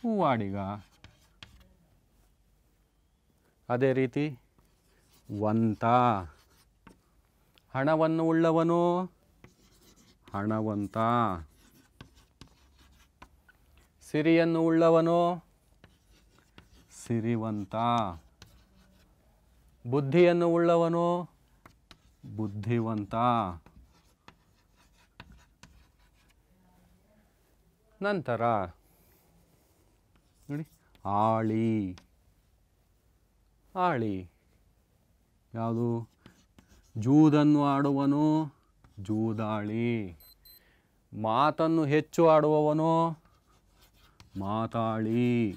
ಹೂವಾಡಿಗ. ಅದೇ ರೀತಿ ವಂತ. ಹಣವನ್ನು ಉಳ್ಳವನು? ಹಣವಂತ. ಸಿರಿಯನ್ನು ಉಳ್ಳವನು? ಸಿರಿವಂತ. ಬುದ್ಧಿಯನ್ನು ಉಳ್ಳವನು? ಬುದ್ಧಿವಂತ. ನಂತರ ನೋಡಿ ಆಳಿ. ಆಳಿ. ಯಾವುದು? ಜೂದನ್ನು ಆಡುವನು ಜೂದಾಳಿ. ಮಾತನ್ನು ಹೆಚ್ಚು ಆಡುವವನು ಮಾತಾಳಿ.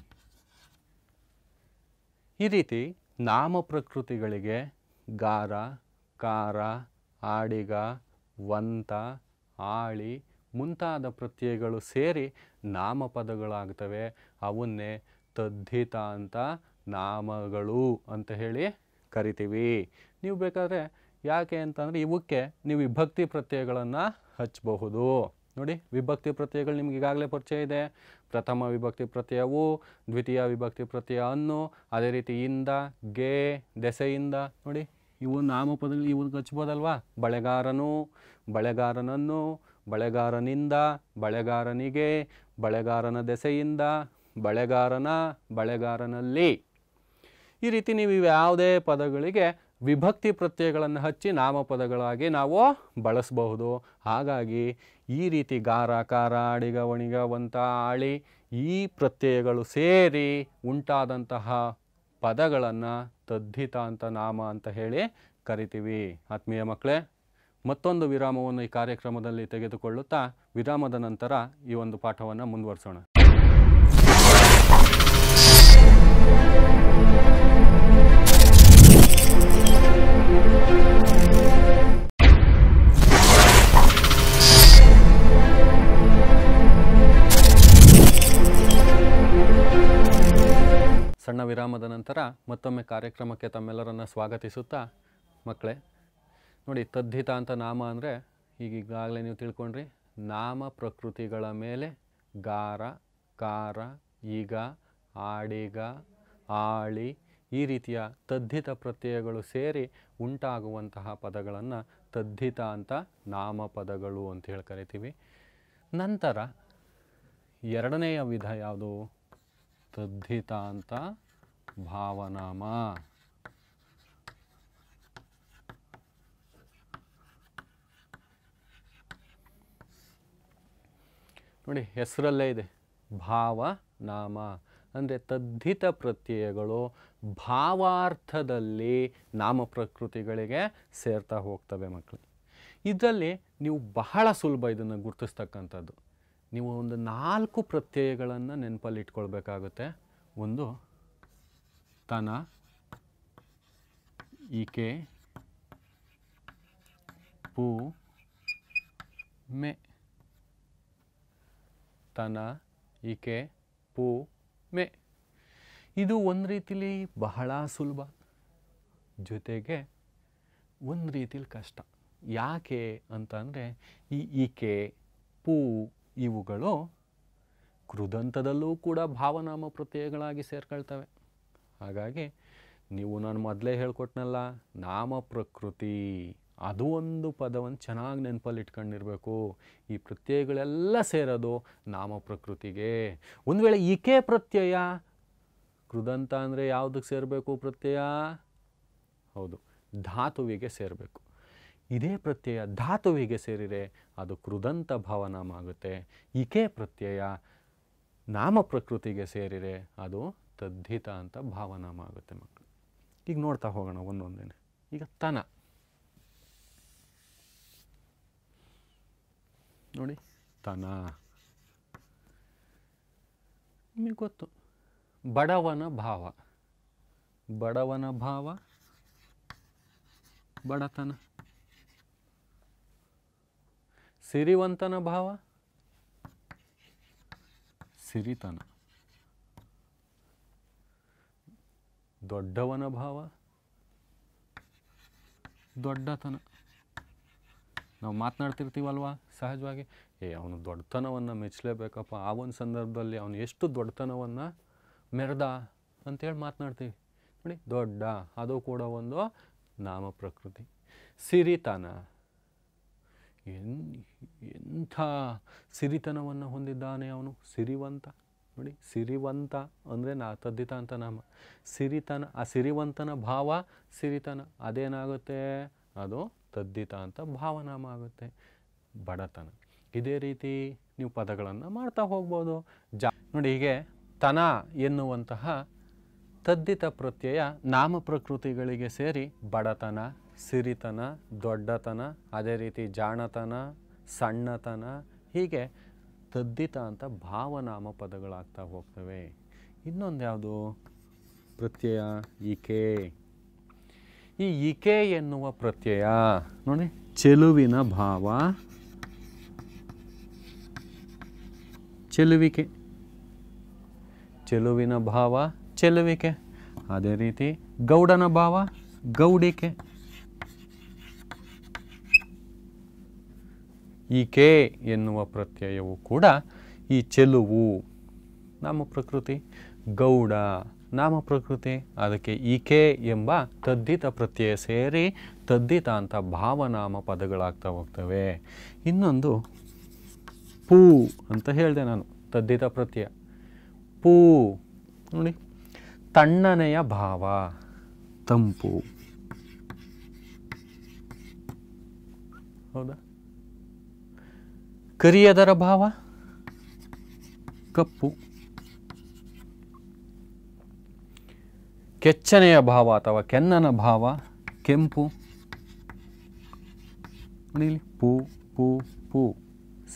ಈ ರೀತಿ ನಾಮ ಪ್ರಕೃತಿಗಳಿಗೆ ಗಾರ, ಕಾರ, ಆಡಿಗ, ವಂತ, ಆಳಿ ಮುಂತಾದ ಪ್ರತ್ಯಯಗಳು ಸೇರಿ ನಾಮಪದಗಳಾಗ್ತವೆ. ಅವನ್ನೇ ತದ್ಧಿತ ಅಂತ ನಾಮಗಳು ಅಂತ ಹೇಳಿ ಕರಿತೀವಿ. ನೀವು ಬೇಕಾದರೆ ಯಾಕೆ ಅಂತಂದರೆ ಇವಕ್ಕೆ ನೀವು ವಿಭಕ್ತಿ ಪ್ರತ್ಯಯಗಳನ್ನು ಹಚ್ಚಬಹುದು ನೋಡಿ, ವಿಭಕ್ತಿ ಪ್ರತ್ಯಯಗಳು ನಿಮ್ಗೆ ಈಗಾಗಲೇ ಪರಿಚಯ ಇದೆ. ಪ್ರಥಮ ವಿಭಕ್ತಿ ಪ್ರತ್ಯಯವು, ದ್ವಿತೀಯ ವಿಭಕ್ತಿ ಪ್ರತ್ಯಯ ಅನ್ನು, ಅದೇ ರೀತಿ ಇಂದ, ಗೆ, ದೆಸೆಯಿಂದ, ನೋಡಿ, ಇವು ನಾಮಪದಗಳು, ಇವು ಹಚ್ಬೋದಲ್ವಾ? ಬಳೆಗಾರನು, ಬಳೆಗಾರನನ್ನು, ಬಳೆಗಾರನಿಂದ, ಬಳೆಗಾರನಿಗೆ, ಬಳೆಗಾರನ ದೆಸೆಯಿಂದ, ಬಳೆಗಾರನ, ಬಳೆಗಾರನಲ್ಲಿ. ಈ ರೀತಿ ನೀವು ಯಾವುದೇ ಪದಗಳಿಗೆ ವಿಭಕ್ತಿ ಪ್ರತ್ಯಯಗಳನ್ನು ಹಚ್ಚಿ ನಾಮಪದಗಳಾಗಿ ನಾವು ಬಳಸಬಹುದು. ಹಾಗಾಗಿ ಈ ರೀತಿ ಗಾರ, ಕಾರ, ಅಡಿಗ, ಒಣಿಗ, ವಂತ, ಆಳಿ ಈ ಪ್ರತ್ಯಯಗಳು ಸೇರಿ ಉಂಟಾದಂತಹ ಪದಗಳನ್ನು ತದ್ಧಿತ ಅಂತ ನಾಮ ಅಂತ ಹೇಳಿ ಕರಿತೀವಿ. ಆತ್ಮೀಯ ಮಕ್ಕಳೇ, ಮತ್ತೊಂದು ವಿರಾಮವನ್ನು ಈ ಕಾರ್ಯಕ್ರಮದಲ್ಲಿ ತೆಗೆದುಕೊಳ್ಳುತ್ತಾ ವಿರಾಮದ ನಂತರ ಈ ಒಂದು ಪಾಠವನ್ನು ಮುಂದುವರಿಸೋಣ. ಸಣ್ಣ ವಿರಾಮದ ನಂತರ ಮತ್ತೊಮ್ಮೆ ಕಾರ್ಯಕ್ರಮಕ್ಕೆ ತಮ್ಮೆಲ್ಲರನ್ನು ಸ್ವಾಗತಿಸುತ್ತಾ, ಮಕ್ಕಳೇ, ನೋಡಿ ತದ್ಧಿತ ಅಂತ ನಾಮ ಅಂದರೆ ಈಗ ಈಗಾಗಲೇ ನೀವು ತಿಳ್ಕೊಂಡ್ರಿ, ನಾಮ ಪ್ರಕೃತಿಗಳ ಮೇಲೆ ಗಾರ, ಕಾರ, ಈಗ, ಆಡಿಗ, ಆಳಿ ಈ ರೀತಿಯ ತದ್ಧಿತ ಪ್ರತ್ಯಯಗಳು ಸೇರಿ ಉಂಟಾಗುವಂತಹ ಪದಗಳನ್ನು ತದ್ಧಿತ ಅಂತ ನಾಮಪದಗಳು ಅಂತ ಹೇಳಿ ಕರಿತೀವಿ. ನಂತರ ಎರಡನೆಯ ವಿಧ ಯಾವುದು? ತದ್ಧಿತ ಅಂತ ಭಾವನಾಮ. ನೋಡಿ, ಹೆಸರಲ್ಲೇ ಇದೆ. ಭಾವನಾಮ. ಅಂದರೆ ತದ್ಧಿತ ಪ್ರತ್ಯಯಗಳು ಭಾವಾರ್ಥದಲ್ಲಿ ನಾಮ ಪ್ರಕೃತಿಗಳಿಗೆ ಸೇರ್ತಾ ಹೋಗ್ತವೆ ಮಕ್ಕಳು ಇದರಲ್ಲಿ ನೀವು ಬಹಳ ಸುಲಭ ಇದನ್ನು ಗುರುತಿಸ್ತಕ್ಕಂಥದ್ದು. ನೀವು ಒಂದು ನಾಲ್ಕು ಪ್ರತ್ಯಯಗಳನ್ನು ನೆನಪಲ್ಲಿ ಇಟ್ಕೊಳ್ಬೇಕಾಗುತ್ತೆ. ಒಂದು, ತನ, ಈಕೆ, ಪೂ, ಮೆ, ತನ, ಈಕೆ, ಪೂ ಮೆ, ಇದು ಒಂದು ರೀತಿಲಿ ಬಹಳ ಸುಲಭ. ಜೊತೆಗೆ ಒಂದು ರೀತಿಲಿ ಕಷ್ಟ. ಯಾಕೆ ಅಂತಂದರೆ ಈ ಈಕೆ, ಪೂ ಇವುಗಳು ಕೃದಂತದಲ್ಲೂ ಕೂಡ ಭಾವನಾಮ ಪ್ರತ್ಯಯಗಳಾಗಿ ಸೇರ್ಕೊಳ್ತವೆ. ಹಾಗಾಗಿ ನೀವು ನಾನು ಮೊದಲೇ ಹೇಳ್ಕೊಟ್ನಲ್ಲ, ನಾಮ ಪ್ರಕೃತಿ. ಅದು ಒಂದು ಪದವನ್ನು ಚೆನ್ನಾಗಿ ನೆನಪಲ್ಲಿ ಇಟ್ಕೊಂಡಿರ್ಬೇಕು ಈ ಪ್ರತ್ಯಯಗಳೆಲ್ಲ ಸೇರೋದು ನಾಮ ಪ್ರಕೃತಿಗೆ. ಒಂದು ವೇಳೆ ಈಕೆ ಪ್ರತ್ಯಯ, ಕೃದಂತ ಅಂದರೆ ಯಾವುದಕ್ಕೆ ಸೇರಬೇಕು ಪ್ರತ್ಯಯ? ಹೌದು, ಧಾತುವಿಗೆ ಸೇರಬೇಕು. ಇದೇ ಪ್ರತ್ಯಯ ಧಾತುವಿಗೆ ಸೇರಿದರೆ ಅದು ಕೃದಂತ ಭಾವನಾಮ ಆಗುತ್ತೆ ಈಕೆ ಪ್ರತ್ಯಯ ನಾಮ ಪ್ರಕೃತಿಗೆ ಸೇರಿದರೆ ಅದು ತದ್ಧಿತ ಅಂತ ಭಾವನಾಮ ಆಗುತ್ತೆ ಮಕ್ಕಳು. ಈಗ ನೋಡ್ತಾ ಹೋಗೋಣ ಒಂದೊಂದೇ ಈಗ ತನ. ನೋಡಿ. ತನ. ನಿಮಗೆ ಗೊತ್ತು. ಬಡವನ ಭಾವ. ಬಡವನ ಭಾವ ಬಡತನ. ಸಿರಿವಂತನ ಭಾವ ಸಿರಿತನ. ದೊಡ್ಡವನ ಭಾವ ದೊಡ್ಡತನ. ನಾವು ಮಾತನಾಡ್ತಿರ್ತೀವಲ್ವಾ? ಸಹಜವಾಗಿ. ಏ, ಅವನು ದೊಡ್ಡತನವನ್ನು ಮೆಚ್ಚಲೇಬೇಕಪ್ಪ ಆ ಒಂದು ಸಂದರ್ಭದಲ್ಲಿ ಅವನು ಎಷ್ಟು ದೊಡ್ಡತನವನ್ನು ಮೆರೆದ ಅಂತೇಳಿ ಮಾತನಾಡ್ತೀವಿ. ನೋಡಿ, ದೊಡ್ಡ, ಅದು ಕೂಡ ಒಂದು ನಾಮ ಪ್ರಕೃತಿ. ಸಿರಿತನ. ಎನ್, ಎಂಥ ಸಿರಿತನವನ್ನು ಹೊಂದಿದ್ದಾನೆ ಅವನು? ಸಿರಿವಂತ. ನೋಡಿ, ಸಿರಿವಂತ ಅಂದರೆ ನಾ ತದ್ದಿತ ಅಂತ ನಾಮ. ಸಿರಿತನ, ಆ ಸಿರಿವಂತನ ಭಾವ ಸಿರಿತನ. ಅದೇನಾಗುತ್ತೆ? ಅದು ತದ್ದಿತ ಅಂತ ಭಾವನಾಮ ಆಗುತ್ತೆ ಬಡತನ. ಇದೇ ರೀತಿ ನೀವು ಪದಗಳನ್ನು ಮಾಡ್ತಾ ಹೋಗ್ಬೋದು. ಜಾ ನೋಡಿ ಹೀಗೆ ತನ ಎನ್ನುವಂತಹ ತದ್ದಿತ ಪ್ರತ್ಯಯ ನಾಮ ಪ್ರಕೃತಿಗಳಿಗೆ ಸೇರಿ ಬಡತನ, ಸಿರಿತನ, ದೊಡ್ಡತನ, ಅದೇ ರೀತಿ ಜಾಣತನ, ಸಣ್ಣತನ ಹೀಗೆ ತದ್ದಿತ ಅಂತ ಭಾವನಾಮ ಪದಗಳಾಗ್ತಾ ಹೋಗ್ತವೆ. ಇನ್ನೊಂದು ಯಾವುದು ಪ್ರತ್ಯಯ ಈಕೆ. ಈ ಇಕೆ ಎನ್ನುವ ಪ್ರತ್ಯಯ. ನೋಡಿ. ಚೆಲುವಿನ ಭಾವ. ಚೆಲುವಿಕೆ. ಚೆಲುವಿನ ಭಾವ ಚೆಲುವಿಕೆ. ಅದೇ ರೀತಿ ಗೌಡನ ಭಾವ ಗೌಡಿಕೆ. ಈಕೆ ಎನ್ನುವ ಪ್ರತ್ಯಯವು ಕೂಡ ಈ ಚೆಲುವು. ನಮ್ಮ ಪ್ರಕೃತಿ ಗೌಡ. ನಾಮ ಪ್ರಕೃತಿ ಅದಕ್ಕೆ ಈಕೆ ಎಂಬ ತದ್ದಿತ ಪ್ರತ್ಯಯ ಸೇರಿ ತದ್ದಿತ ಅಂತ ಭಾವನಾಮ ಪದಗಳಾಗ್ತಾ ಹೋಗ್ತವೆ. ಇನ್ನೊಂದು ಪೂ ಅಂತ ಹೇಳಿದೆ ನಾನು ತದ್ದಿತ ಪ್ರತ್ಯಯ. ಪೂ, ನೋಡಿ, ತಣ್ಣನೆಯ ಭಾವ, ತಂಪು. ಹೌದಾ? ಕರಿಯದರ ಭಾವ, ಕಪ್ಪು. ಕೆಚ್ಚನೆಯ ಭಾವ ಅಥವಾ ಕೆನ್ನನ ಭಾವ? ಕೆಂಪು. ನೋಡಿ ಪೂ ಪೂ ಪೂ.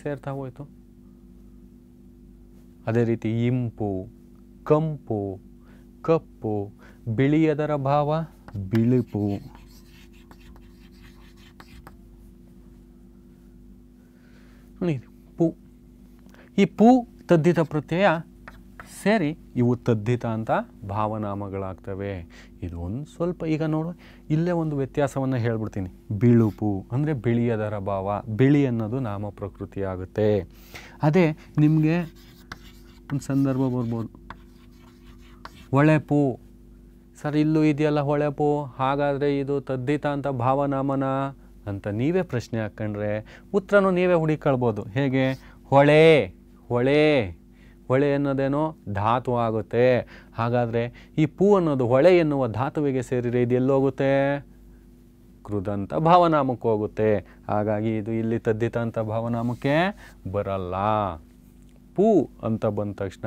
ಸೇರ್ತಾ ಹೋಯಿತು. ಅದೇ ರೀತಿ ಇಂಪು, ಕಂಪು, ಕಪ್ಪು, ಬಿಳಿಯದರ ಭಾವ ಬಿಳುಪು. ನೋಡಿ ಪೂ. ಈ ಪೂ ತದ್ದಿತ ಪ್ರತ್ಯಯ ಸೇರಿ ಇವು ತದ್ದಿತ ಅಂತ ಭಾವನಾಮಗಳಾಗ್ತವೆ. ಇದು ಒಂದು ಸ್ವಲ್ಪ ಈಗ ನೋಡು, ಇಲ್ಲೇ ಒಂದು ವ್ಯತ್ಯಾಸವನ್ನು ಹೇಳ್ಬಿಡ್ತೀನಿ. ಬಿಳುಪು ಅಂದರೆ ಬಿಳಿಯದರ ಭಾವ, ಬಿಳಿ ಅನ್ನೋದು ನಾಮ ಪ್ರಕೃತಿ ಆಗುತ್ತೆ. ಅದೇ ನಿಮಗೆ ಒಂದು ಸಂದರ್ಭ ಬರ್ಬೋದು. ಹೊಳೆಪು. ಸರ್, ಇಲ್ಲೂ ಇದೆಯಲ್ಲ ಹೊಳೆಪು? ಹಾಗಾದರೆ ಇದು ತದ್ದಿತ ಅಂತ ಭಾವನಾಮನ? ಅಂತ ನೀವೇ ಪ್ರಶ್ನೆ ಹಾಕ್ಕೊಂಡ್ರೆ ಉತ್ತರನೂ ನೀವೇ ಹುಡುಕಳ್ಬೋದು ಹೇಗೆ? ಹೊಳೆ ಹೊಳೆ. ಹೊಳೆ ಅನ್ನೋದೇನೋ ಧಾತು ಆಗುತ್ತೆ. ಹಾಗಾದರೆ ಈ ಪೂ ಅನ್ನೋದು ಹೊಳೆ ಎನ್ನುವ ಧಾತುವಿಗೆ ಸೇರಿದರೆ ಇದು ಎಲ್ಲೋಗುತ್ತೆ? ಕೃದಂತ ಭಾವನಾಮಕ್ಕೆ ಹೋಗುತ್ತೆ. ಹಾಗಾಗಿ ಇದು ಇಲ್ಲಿ ತದ್ದಿತ ಅಂತ ಭಾವನಾಮಕ್ಕೆ ಬರಲ್ಲ. ಪೂ ಅಂತ ಬಂದ ತಕ್ಷಣ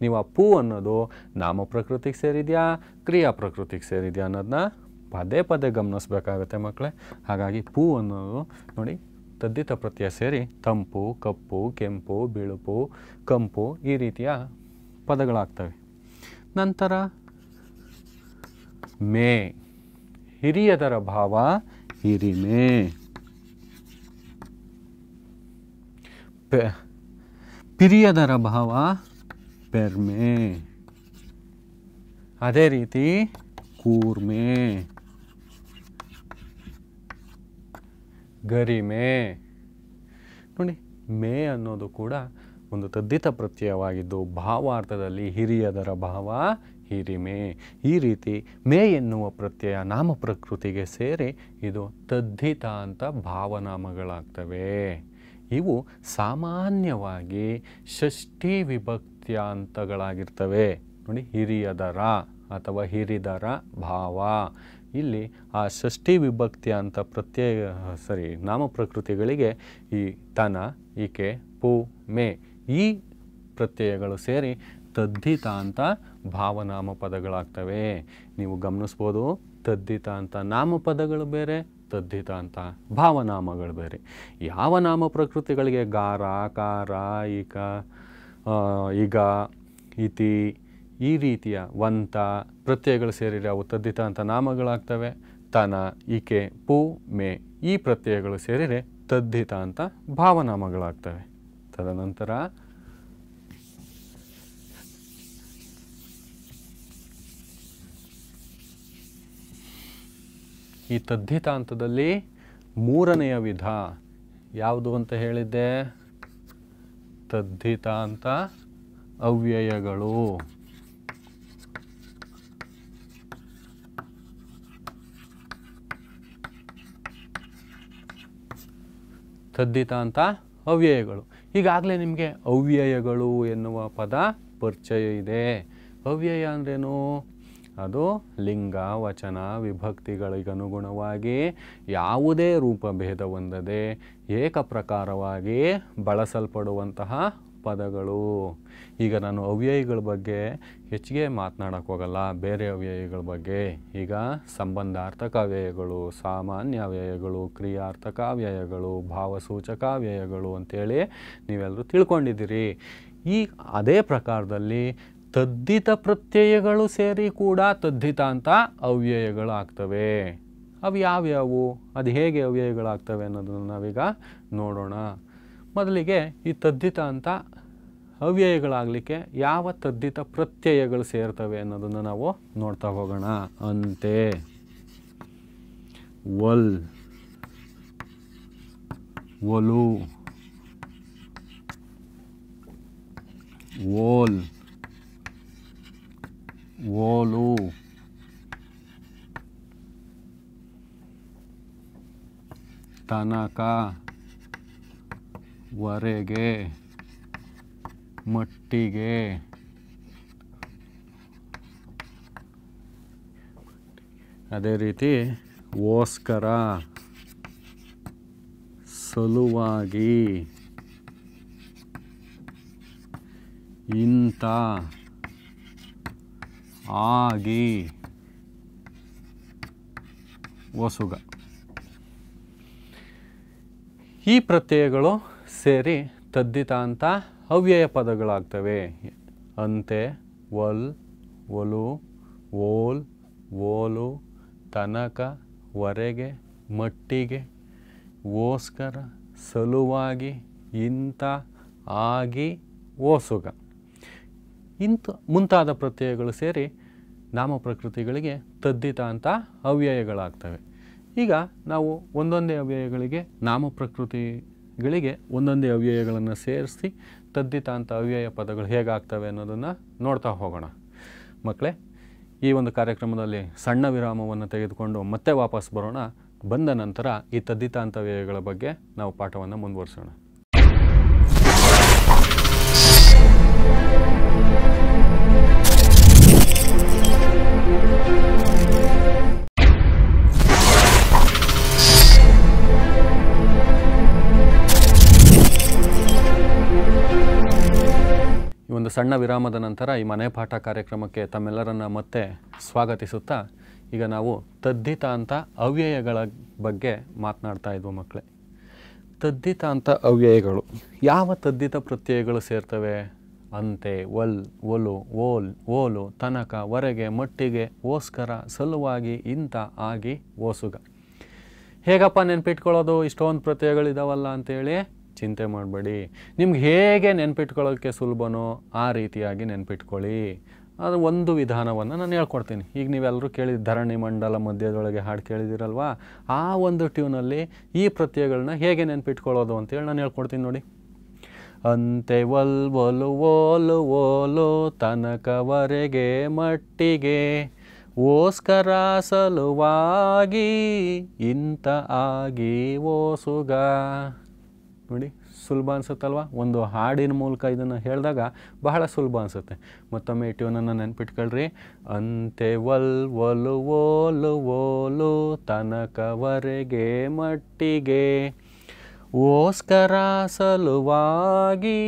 ನೀವು ಆ ಪೂ ಅನ್ನೋದು ನಾಮ ಪ್ರಕೃತಿಗೆ ಸೇರಿದೆಯಾ, ಕ್ರಿಯಾ ಪ್ರಕೃತಿಗೆ ಸೇರಿದೆಯಾ ಅನ್ನೋದನ್ನ ಪದೇ ಪದೇ ಗಮನಿಸ್ಬೇಕಾಗುತ್ತೆ ಮಕ್ಕಳೇ. ಹಾಗಾಗಿ ಪೂ ಅನ್ನೋದು ನೋಡಿ ತದ್ದಿತ ಪ್ರತ್ಯಯ ಸೇರಿ ತಂಪು, ಕಪ್ಪು, ಕೆಂಪು, ಬಿಳುಪು, ಕಂಪು ಈ ರೀತಿಯ ಪದಗಳಾಗ್ತವೆ. ನಂತರ ಮೇ, ಹಿರಿಯದರ ಭಾವ ಹಿರಿಮೆ. ಪಿರಿಯದರ ಭಾವ ಪೆರ್ಮೆ. ಅದೇ ರೀತಿ ಕೂರ್ಮೆ. ಗರಿಮೆ. ನೋಡಿ, ಮೇ ಅನ್ನೋದು ಕೂಡ ಒಂದು ತದ್ದಿತ ಪ್ರತ್ಯಯವಾಗಿದ್ದು, ಭಾವಾರ್ಥದಲ್ಲಿ ಹಿರಿಯದರ ಭಾವ ಹಿರಿಮೆ. ಈ ರೀತಿ ಮೇ ಎನ್ನುವ ಪ್ರತ್ಯಯ ನಾಮ ಪ್ರಕೃತಿಗೆ ಸೇರಿ ಇದು ತದ್ದಿತ ಅಂತ ಭಾವನಾಮಗಳಾಗ್ತವೆ. ಇವು ಸಾಮಾನ್ಯವಾಗಿ ಷಷ್ಠಿ ವಿಭಕ್ತ್ಯಾಂತಗಳಾಗಿರ್ತವೆ. ನೋಡಿ, ಹಿರಿಯದರ ಅಥವಾ ಹಿರಿದರ ಭಾವ. ಇಲ್ಲಿ ಆ ಷಷ್ಠಿ ವಿಭಕ್ತಿ ಅಂತ ಪ್ರತ್ಯಯ, ಸರಿ, ನಾಮ ಪ್ರಕೃತಿಗಳಿಗೆ ಈ ತನ, ಈಕೆ, ಪು, ಮೇ ಈ ಪ್ರತ್ಯಯಗಳು ಸೇರಿ ತದ್ದಿತ ಅಂತ ಭಾವನಾಮ ಪದಗಳಾಗ್ತವೆ. ನೀವು ಗಮನಿಸ್ಬೋದು ತದ್ದಿತ ಅಂತ ನಾಮಪದಗಳು ಬೇರೆ ತದ್ದಿತ ಅಂತ ಭಾವನಾಮಗಳು ಬೇರೆ. ಯಾವ ನಾಮ ಪ್ರಕೃತಿಗಳಿಗೆ ಗಾರ, ಕಾರ, ಈಕ ಈಗ, ಇತಿ ಈ ರೀತಿಯ ವಂತ ಪ್ರತ್ಯಯಗಳು ಸೇರಿರೆ ಅವು ತದ್ದಿತ ಅಂತ ನಾಮಗಳಾಗ್ತವೆ. ತನ ಇಕೆ ಪು, ಮೇ ಈ ಪ್ರತ್ಯಯಗಳು ಸೇರಿರೆ ತದ್ದಿತ ಅಂತ ಭಾವನಾಮಗಳಾಗ್ತವೆ. ತದನಂತರ ಈ ತದ್ದಿತ ಹಂತದಲ್ಲಿ ಮೂರನೆಯ ವಿಧ ಯಾವುದು ಅಂತ ಹೇಳಿದ್ದೆ? ತದ್ದಿತ ಅಂತ ಅವ್ಯಯಗಳು. ತದ್ದಿತ ಅಂತ ಅವ್ಯಯಗಳು. ಈಗಾಗಲೇ ನಿಮಗೆ ಅವ್ಯಯಗಳು ಎನ್ನುವ ಪದ ಪರಿಚಯ ಇದೆ. ಅವ್ಯಯ ಅಂದ್ರೇನು? ಅದು ಲಿಂಗ, ವಚನ ವಿಭಕ್ತಿಗಳಿಗನುಗುಣವಾಗಿ ಯಾವುದೇ ರೂಪಭೇದ ಹೊಂದದೆ ಏಕಪ್ರಕಾರವಾಗಿ ಬಳಸಲ್ಪಡುವಂತಹ ಪದಗಳು. ಈಗ ನಾನು ಅವ್ಯಯಗಳ ಬಗ್ಗೆ ಹೆಚ್ಚಿಗೆ ಮಾತನಾಡೋಕ್ಕೆ ಹೋಗಲ್ಲ. ಬೇರೆ ಅವ್ಯಯಗಳ ಬಗ್ಗೆ. ಈಗ ಸಂಬಂಧಾರ್ಥಕ ಅವ್ಯಯಗಳು, ಸಾಮಾನ್ಯ ಅವ್ಯಯಗಳು, ಕ್ರಿಯಾರ್ಥಕ ಅವ್ಯಯಗಳು, ಭಾವಸೂಚಕ ಅವ್ಯಯಗಳು ಅಂತೇಳಿ ನೀವೆಲ್ಲರೂ ತಿಳ್ಕೊಂಡಿದ್ದೀರಿ. ಈ ಅದೇ ಪ್ರಕಾರದಲ್ಲಿ ತದ್ದಿತ ಪ್ರತ್ಯಯಗಳು ಸೇರಿ ಕೂಡ ತದ್ದಿತ ಅಂತ ಅವ್ಯಯಗಳು ಆಗ್ತವೆ. ಅವು ಯಾವ್ಯಾವು? ಅದು ಹೇಗೆ ಅವ್ಯಯಗಳಾಗ್ತವೆ ಅನ್ನೋದನ್ನು ನಾವೀಗ ನೋಡೋಣ. ಮೊದಲಿಗೆ ಈ ತದ್ದಿತ ಅಂತ ಅವ್ಯಯಗಳಾಗಲಿಕ್ಕೆ ಯಾವ ತದ್ದಿತ ಪ್ರತ್ಯಯಗಳು ಸೇರ್ತವೆ ಅನ್ನೋದನ್ನು ನಾವು ನೋಡ್ತಾ ಹೋಗೋಣ. ಅಂತೆ. ಒಲ್ ಒಲು ಓಲ್ ಓಲು ತನಕ. ವರೆಗೆ. ಮಟ್ಟಿಗೆ. ಅದೇ ರೀತಿ ಓಸ್ಕರ ಸಲುವಾಗಿ ಇಂಥ ಆಗಿ ಒಸುಗ. ಈ ಪ್ರತ್ಯಯಗಳು ಸೇರಿ ತದ್ದಿತಾಂತ ಅವ್ಯಯ ಪದಗಳಾಗ್ತವೆ. ಅಂತೆ ಒಲ್ ಒಲು ಓಲ್ ಓಲು ತನಕ, ವರೆಗೆ, ಮಟ್ಟಿಗೆ, ಓಸ್ಕರ, ಸಲುವಾಗಿ ಇಂಥ ಆಗಿ, ಓಸುಗ. ಇಂಥ ಮುಂತಾದ ಪ್ರತ್ಯಯಗಳು ಸೇರಿ ನಾಮ ಪ್ರಕೃತಿಗಳಿಗೆ ತದ್ದಿತ ಅಂತ ಅವ್ಯಯಗಳಾಗ್ತವೆ ಈಗ ನಾವು ಒಂದೊಂದೇ ಅವ್ಯಯಗಳಿಗೆ ನಾಮ ಪ್ರಕೃತಿಗಳಿಗೆ ಒಂದೊಂದೇ ಅವ್ಯಯಗಳನ್ನು ಸೇರಿಸಿ ತದ್ದಿತ ಅಂತ ಅವ್ಯಯ ಪದಗಳು ಹೇಗಾಗ್ತವೆ ಅನ್ನೋದನ್ನು ನೋಡ್ತಾ ಹೋಗೋಣ. ಮಕ್ಕಳೇ ಈ ಒಂದು ಕಾರ್ಯಕ್ರಮದಲ್ಲಿ ಸಣ್ಣ ವಿರಾಮವನ್ನು ತೆಗೆದುಕೊಂಡು ಮತ್ತೆ ವಾಪಸ್ ಬರೋಣ. ಬಂದ ನಂತರ ಈ ತದ್ದಿತ ಅಂತ ಅವ್ಯಯಗಳ ಬಗ್ಗೆ ನಾವು ಪಾಠವನ್ನು ಮುಂದುವರಿಸೋಣ. ಸಣ್ಣ ವಿರಾಮದ ನಂತರ ಈ ಮನೆ ಪಾಠ ಕಾರ್ಯಕ್ರಮಕ್ಕೆ ತಮ್ಮೆಲ್ಲರನ್ನ ಮತ್ತೆ ಸ್ವಾಗತಿಸುತ್ತಾ, ಈಗ ನಾವು ತದ್ದಿತ ಅಂತ ಅವ್ಯಯಗಳ ಬಗ್ಗೆ ಮಾತನಾಡ್ತಾ ಇದ್ವು ಮಕ್ಕಳೇ ತದ್ದಿತ ಅಂತ ಅವ್ಯಯಗಳು, ಯಾವ ತದ್ದಿತ ಪ್ರತ್ಯಯಗಳು ಸೇರ್ತವೆ? ಅಂತೆ ಒಲ್ ಒಲು, ಓಲ್, ಓಲು, ತನಕ, ವರೆಗೆ, ಮಟ್ಟಿಗೆ, ಓಸ್ಕರ, ಸಲುವಾಗಿ, ಇಂತ, ಆಗಿ, ಓಸುಗ. ಹೇಗಪ್ಪ ನೆನ್ಪಿಟ್ಕೊಳ್ಳೋದು? ಇಷ್ಟೊಂದು ಪ್ರತ್ಯಯಗಳಿದಾವಲ್ಲ ಅಂತೇಳಿ ಚಿಂತೆ ಮಾಡಬೇಡಿ. ನಿಮ್ಗೆ ಹೇಗೆ ನೆನ್ಪಿಟ್ಕೊಳ್ಳೋಕ್ಕೆ ಸುಲಭನೋ ಆ ರೀತಿಯಾಗಿ ನೆನ್ಪಿಟ್ಕೊಳ್ಳಿ. ಅದು ಒಂದು ವಿಧಾನವನ್ನು ನಾನು ಹೇಳ್ಕೊಡ್ತೀನಿ. ಈಗ ನೀವೆಲ್ಲರೂ ಕೇಳಿದ ಧರಣಿ ಮಂಡಲ ಮಧ್ಯದೊಳಗೆ ಹಾಡು ಕೇಳಿದಿರಲ್ವಾ? ಆ ಒಂದು ಟ್ಯೂನಲ್ಲಿ ಈ ಪ್ರತ್ಯಯಗಳನ್ನ ಹೇಗೆ ನೆನ್ಪಿಟ್ಕೊಳ್ಳೋದು ಅಂತೇಳಿ ನಾನು ಹೇಳ್ಕೊಡ್ತೀನಿ ನೋಡಿ. ಅಂತೆ ಒಲ್ ಒಲು ಓಲು ಓಲು ತನಕವರೆಗೆ ಮಟ್ಟಿಗೆ ಓಸ್ಕರ ಸಲುವಾಗಿ ಇಂಥ ಆಗಿ ಓಸುಗ. ನೋಡಿ, ಸುಲಭ ಅನ್ಸುತ್ತಲ್ವ? ಒಂದು ಹಾಡಿನ ಮೂಲಕ ಇದನ್ನು ಹೇಳಿದಾಗ ಬಹಳ ಸುಲಭ ಅನಿಸುತ್ತೆ. ಮತ್ತೊಮ್ಮೆ ಈ ಟ್ಯೂನನ್ನು ನೆನ್ಪಿಟ್ಕೊಳ್ರಿ. ಅಂತೆ ಒಲ್ ಒಲು ಓಲು ಓಲು ತನಕವರೆಗೆ ಮಟ್ಟಿಗೆ ಓಸ್ಕರ ಸಲುವಾಗಿ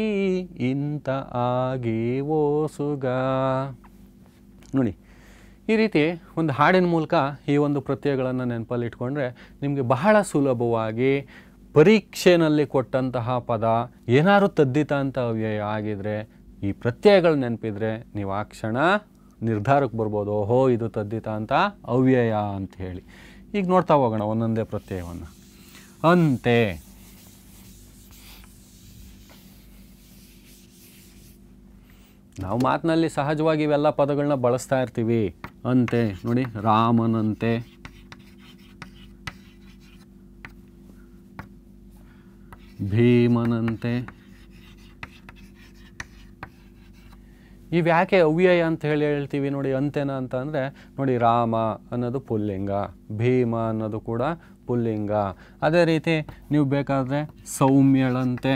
ಇಂಥ ಆಗಿ ಓಸುಗ. ನೋಡಿ, ಈ ರೀತಿ ಒಂದು ಹಾಡಿನ ಮೂಲಕ ಈ ಒಂದು ಪ್ರತ್ಯಯಗಳನ್ನು ನೆನಪಲ್ಲಿ ಇಟ್ಕೊಂಡ್ರೆ ನಿಮಗೆ ಬಹಳ ಸುಲಭವಾಗಿ ಪರೀಕ್ಷೆನಲ್ಲಿ ಕೊಟ್ಟಂತಹ ಪದ ಏನಾದ್ರು ತದ್ದಿತ ಅಂತ ಅವ್ಯಯ ಆಗಿದ್ರೆ, ಈ ಪ್ರತ್ಯಯಗಳು ನೆನಪಿದ್ರೆ ನೀವು ಆ ಕ್ಷಣ ನಿರ್ಧಾರಕ್ಕೆ ಬರ್ಬೋದು. ಓಹೋ, ಇದು ತದ್ದಿತ ಅಂತ ಅವ್ಯಯ ಅಂತ ಹೇಳಿ. ಈಗ ನೋಡ್ತಾ ಹೋಗೋಣ ಒಂದೊಂದೇ ಪ್ರತ್ಯಯವನ್ನು. ಅಂತೆ. ನಾವು ಮಾತಿನಲ್ಲಿ ಸಹಜವಾಗಿ ಇವೆಲ್ಲ ಪದಗಳನ್ನ ಬಳಸ್ತಾ ಇರ್ತೀವಿ. ಅಂತೆ, ನೋಡಿ, ರಾಮನಂತೆ. ಭೀಮನಂತೆ. ಇವ್ಯಾಕೆ ಅವ್ಯಯ ಅಂತ ಹೇಳಿ ಹೇಳ್ತೀವಿ ನೋಡಿ, ಅಂತೇನ ಅಂತ ಅಂದರೆ, ನೋಡಿ, ರಾಮ ಅನ್ನೋದು ಪುಲ್ಲಿಂಗ, ಭೀಮ ಅನ್ನೋದು ಕೂಡ ಪುಲ್ಲಿಂಗ. ಅದೇ ರೀತಿ ನೀವು ಬೇಕಾದರೆ ಸೌಮ್ಯಳಂತೆ,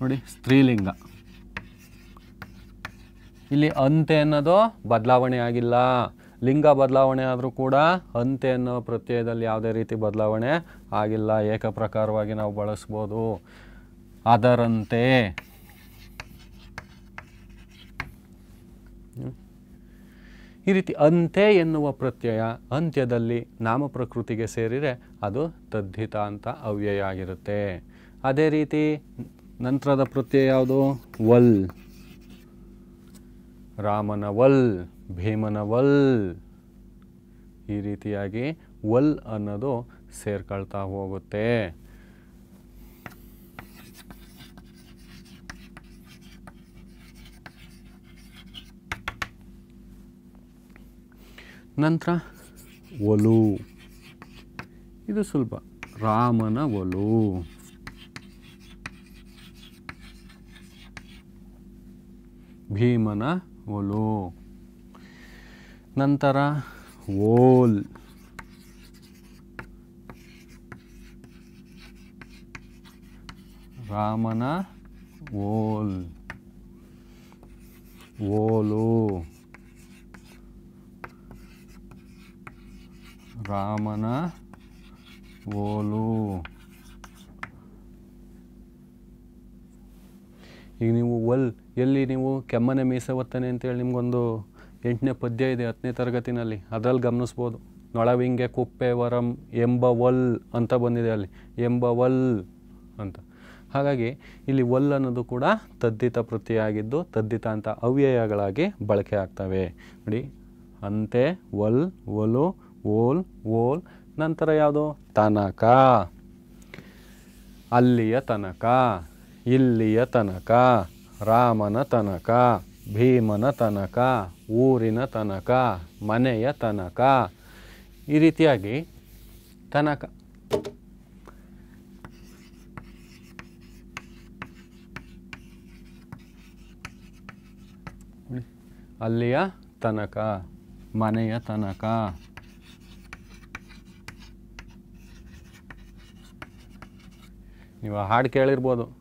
ನೋಡಿ, ಸ್ತ್ರೀಲಿಂಗ. ಇಲ್ಲಿ ಅಂತೆ ಅನ್ನೋದು ಬದಲಾವಣೆ ಆಗಿಲ್ಲ. ಲಿಂಗ ಬದಲಾವಣೆ ಆದರೂ ಕೂಡ ಅಂತೆ ಅನ್ನೋ ಪ್ರತ್ಯಯದಲ್ಲಿ ಯಾವುದೇ ರೀತಿ ಬದಲಾವಣೆ ಆಗಿಲ್ಲ. ಏಕಪ್ರಕಾರವಾಗಿ ನಾವು ಬಳಸ್ಬೋದು. ಅದರಂತೆ. ಈ ರೀತಿ ಅಂತೆ ಎನ್ನುವ ಪ್ರತ್ಯಯ ಅಂತ್ಯದಲ್ಲಿ ನಾಮ ಪ್ರಕೃತಿಗೆ ಸೇರಿದರೆ ಅದು ತದ್ಧಿತ ಅಂತ ಅವ್ಯಯ ಆಗಿರುತ್ತೆ. ಅದೇ ರೀತಿ ನಂತರದ ಪ್ರತ್ಯಯ ಯಾವುದು? ವಲ್. ರಾಮನ ವಲ್. ಭೀಮನ ವಲ್ ಈ ರೀತಿಯಾಗಿ ವಲ್ ಅನ್ನೋದು ಸೇರ್ಕೊಳ್ತಾ ಹೋಗುತ್ತೆ. ನಂತರ ಒಲು ಇದು ಸುಲಭ ರಾಮನ ಒಲು ಭೀಮನ ಒಲು ನಂತರ ಓಲ್. ರಾಮನ ಓಲ್. ಓಲು. ರಾಮನ ಓಲು. ಈಗ ನೀವು ಒಲ್ ಎಲ್ಲಿ ನೀವು ಕೆಮ್ಮನೆ ಮೀಸೆ ಒತ್ತಾನೆ ಅಂತೇಳಿ ನಿಮಗೊಂದು ಎಂಟನೇ ಪದ್ಯ ಇದೆ ಹತ್ತನೇ ತರಗತಿನಲ್ಲಿ ಅದರಲ್ಲಿ ಗಮನಿಸ್ಬೋದು. ನೊಳವಿಂಗೆ ಕುಪ್ಪೆ ವರಂ ಎಂಬ ವಲ್ ಅಂತ ಬಂದಿದೆ ಅಲ್ಲಿ. ಎಂಬ ವಲ್ ಅಂತ. ಹಾಗಾಗಿ ಇಲ್ಲಿ ವಲ್ ಅನ್ನೋದು ಕೂಡ ತದ್ದಿತ ಪ್ರತಿಯಾಗಿದ್ದು ತದ್ದಿತ ಅಂತ ಅವ್ಯಯಗಳಾಗಿ ಬಳಕೆ ಆಗ್ತವೆ. ನೋಡಿ, ಅಂತೆ, ವಲ್ ಒಲು ಓಲ್ ಓಲ್ ನಂತರ ಯಾವುದು? ತನಕ. ಅಲ್ಲಿಯ ತನಕ, ಇಲ್ಲಿಯ ತನಕ, ರಾಮನ ತನಕ. ಭೀಮನ ತನಕ, ಊರಿನ ತನಕ, ಮನೆಯ ತನಕ, ಈ ರೀತಿಯಾಗಿ ತನಕ. ಅಲ್ಲಿಯ ತನಕ, ಮನೆಯ ತನಕ. ನೀವು ಹಾಡು ಕೇಳಿರ್ಬೋದು.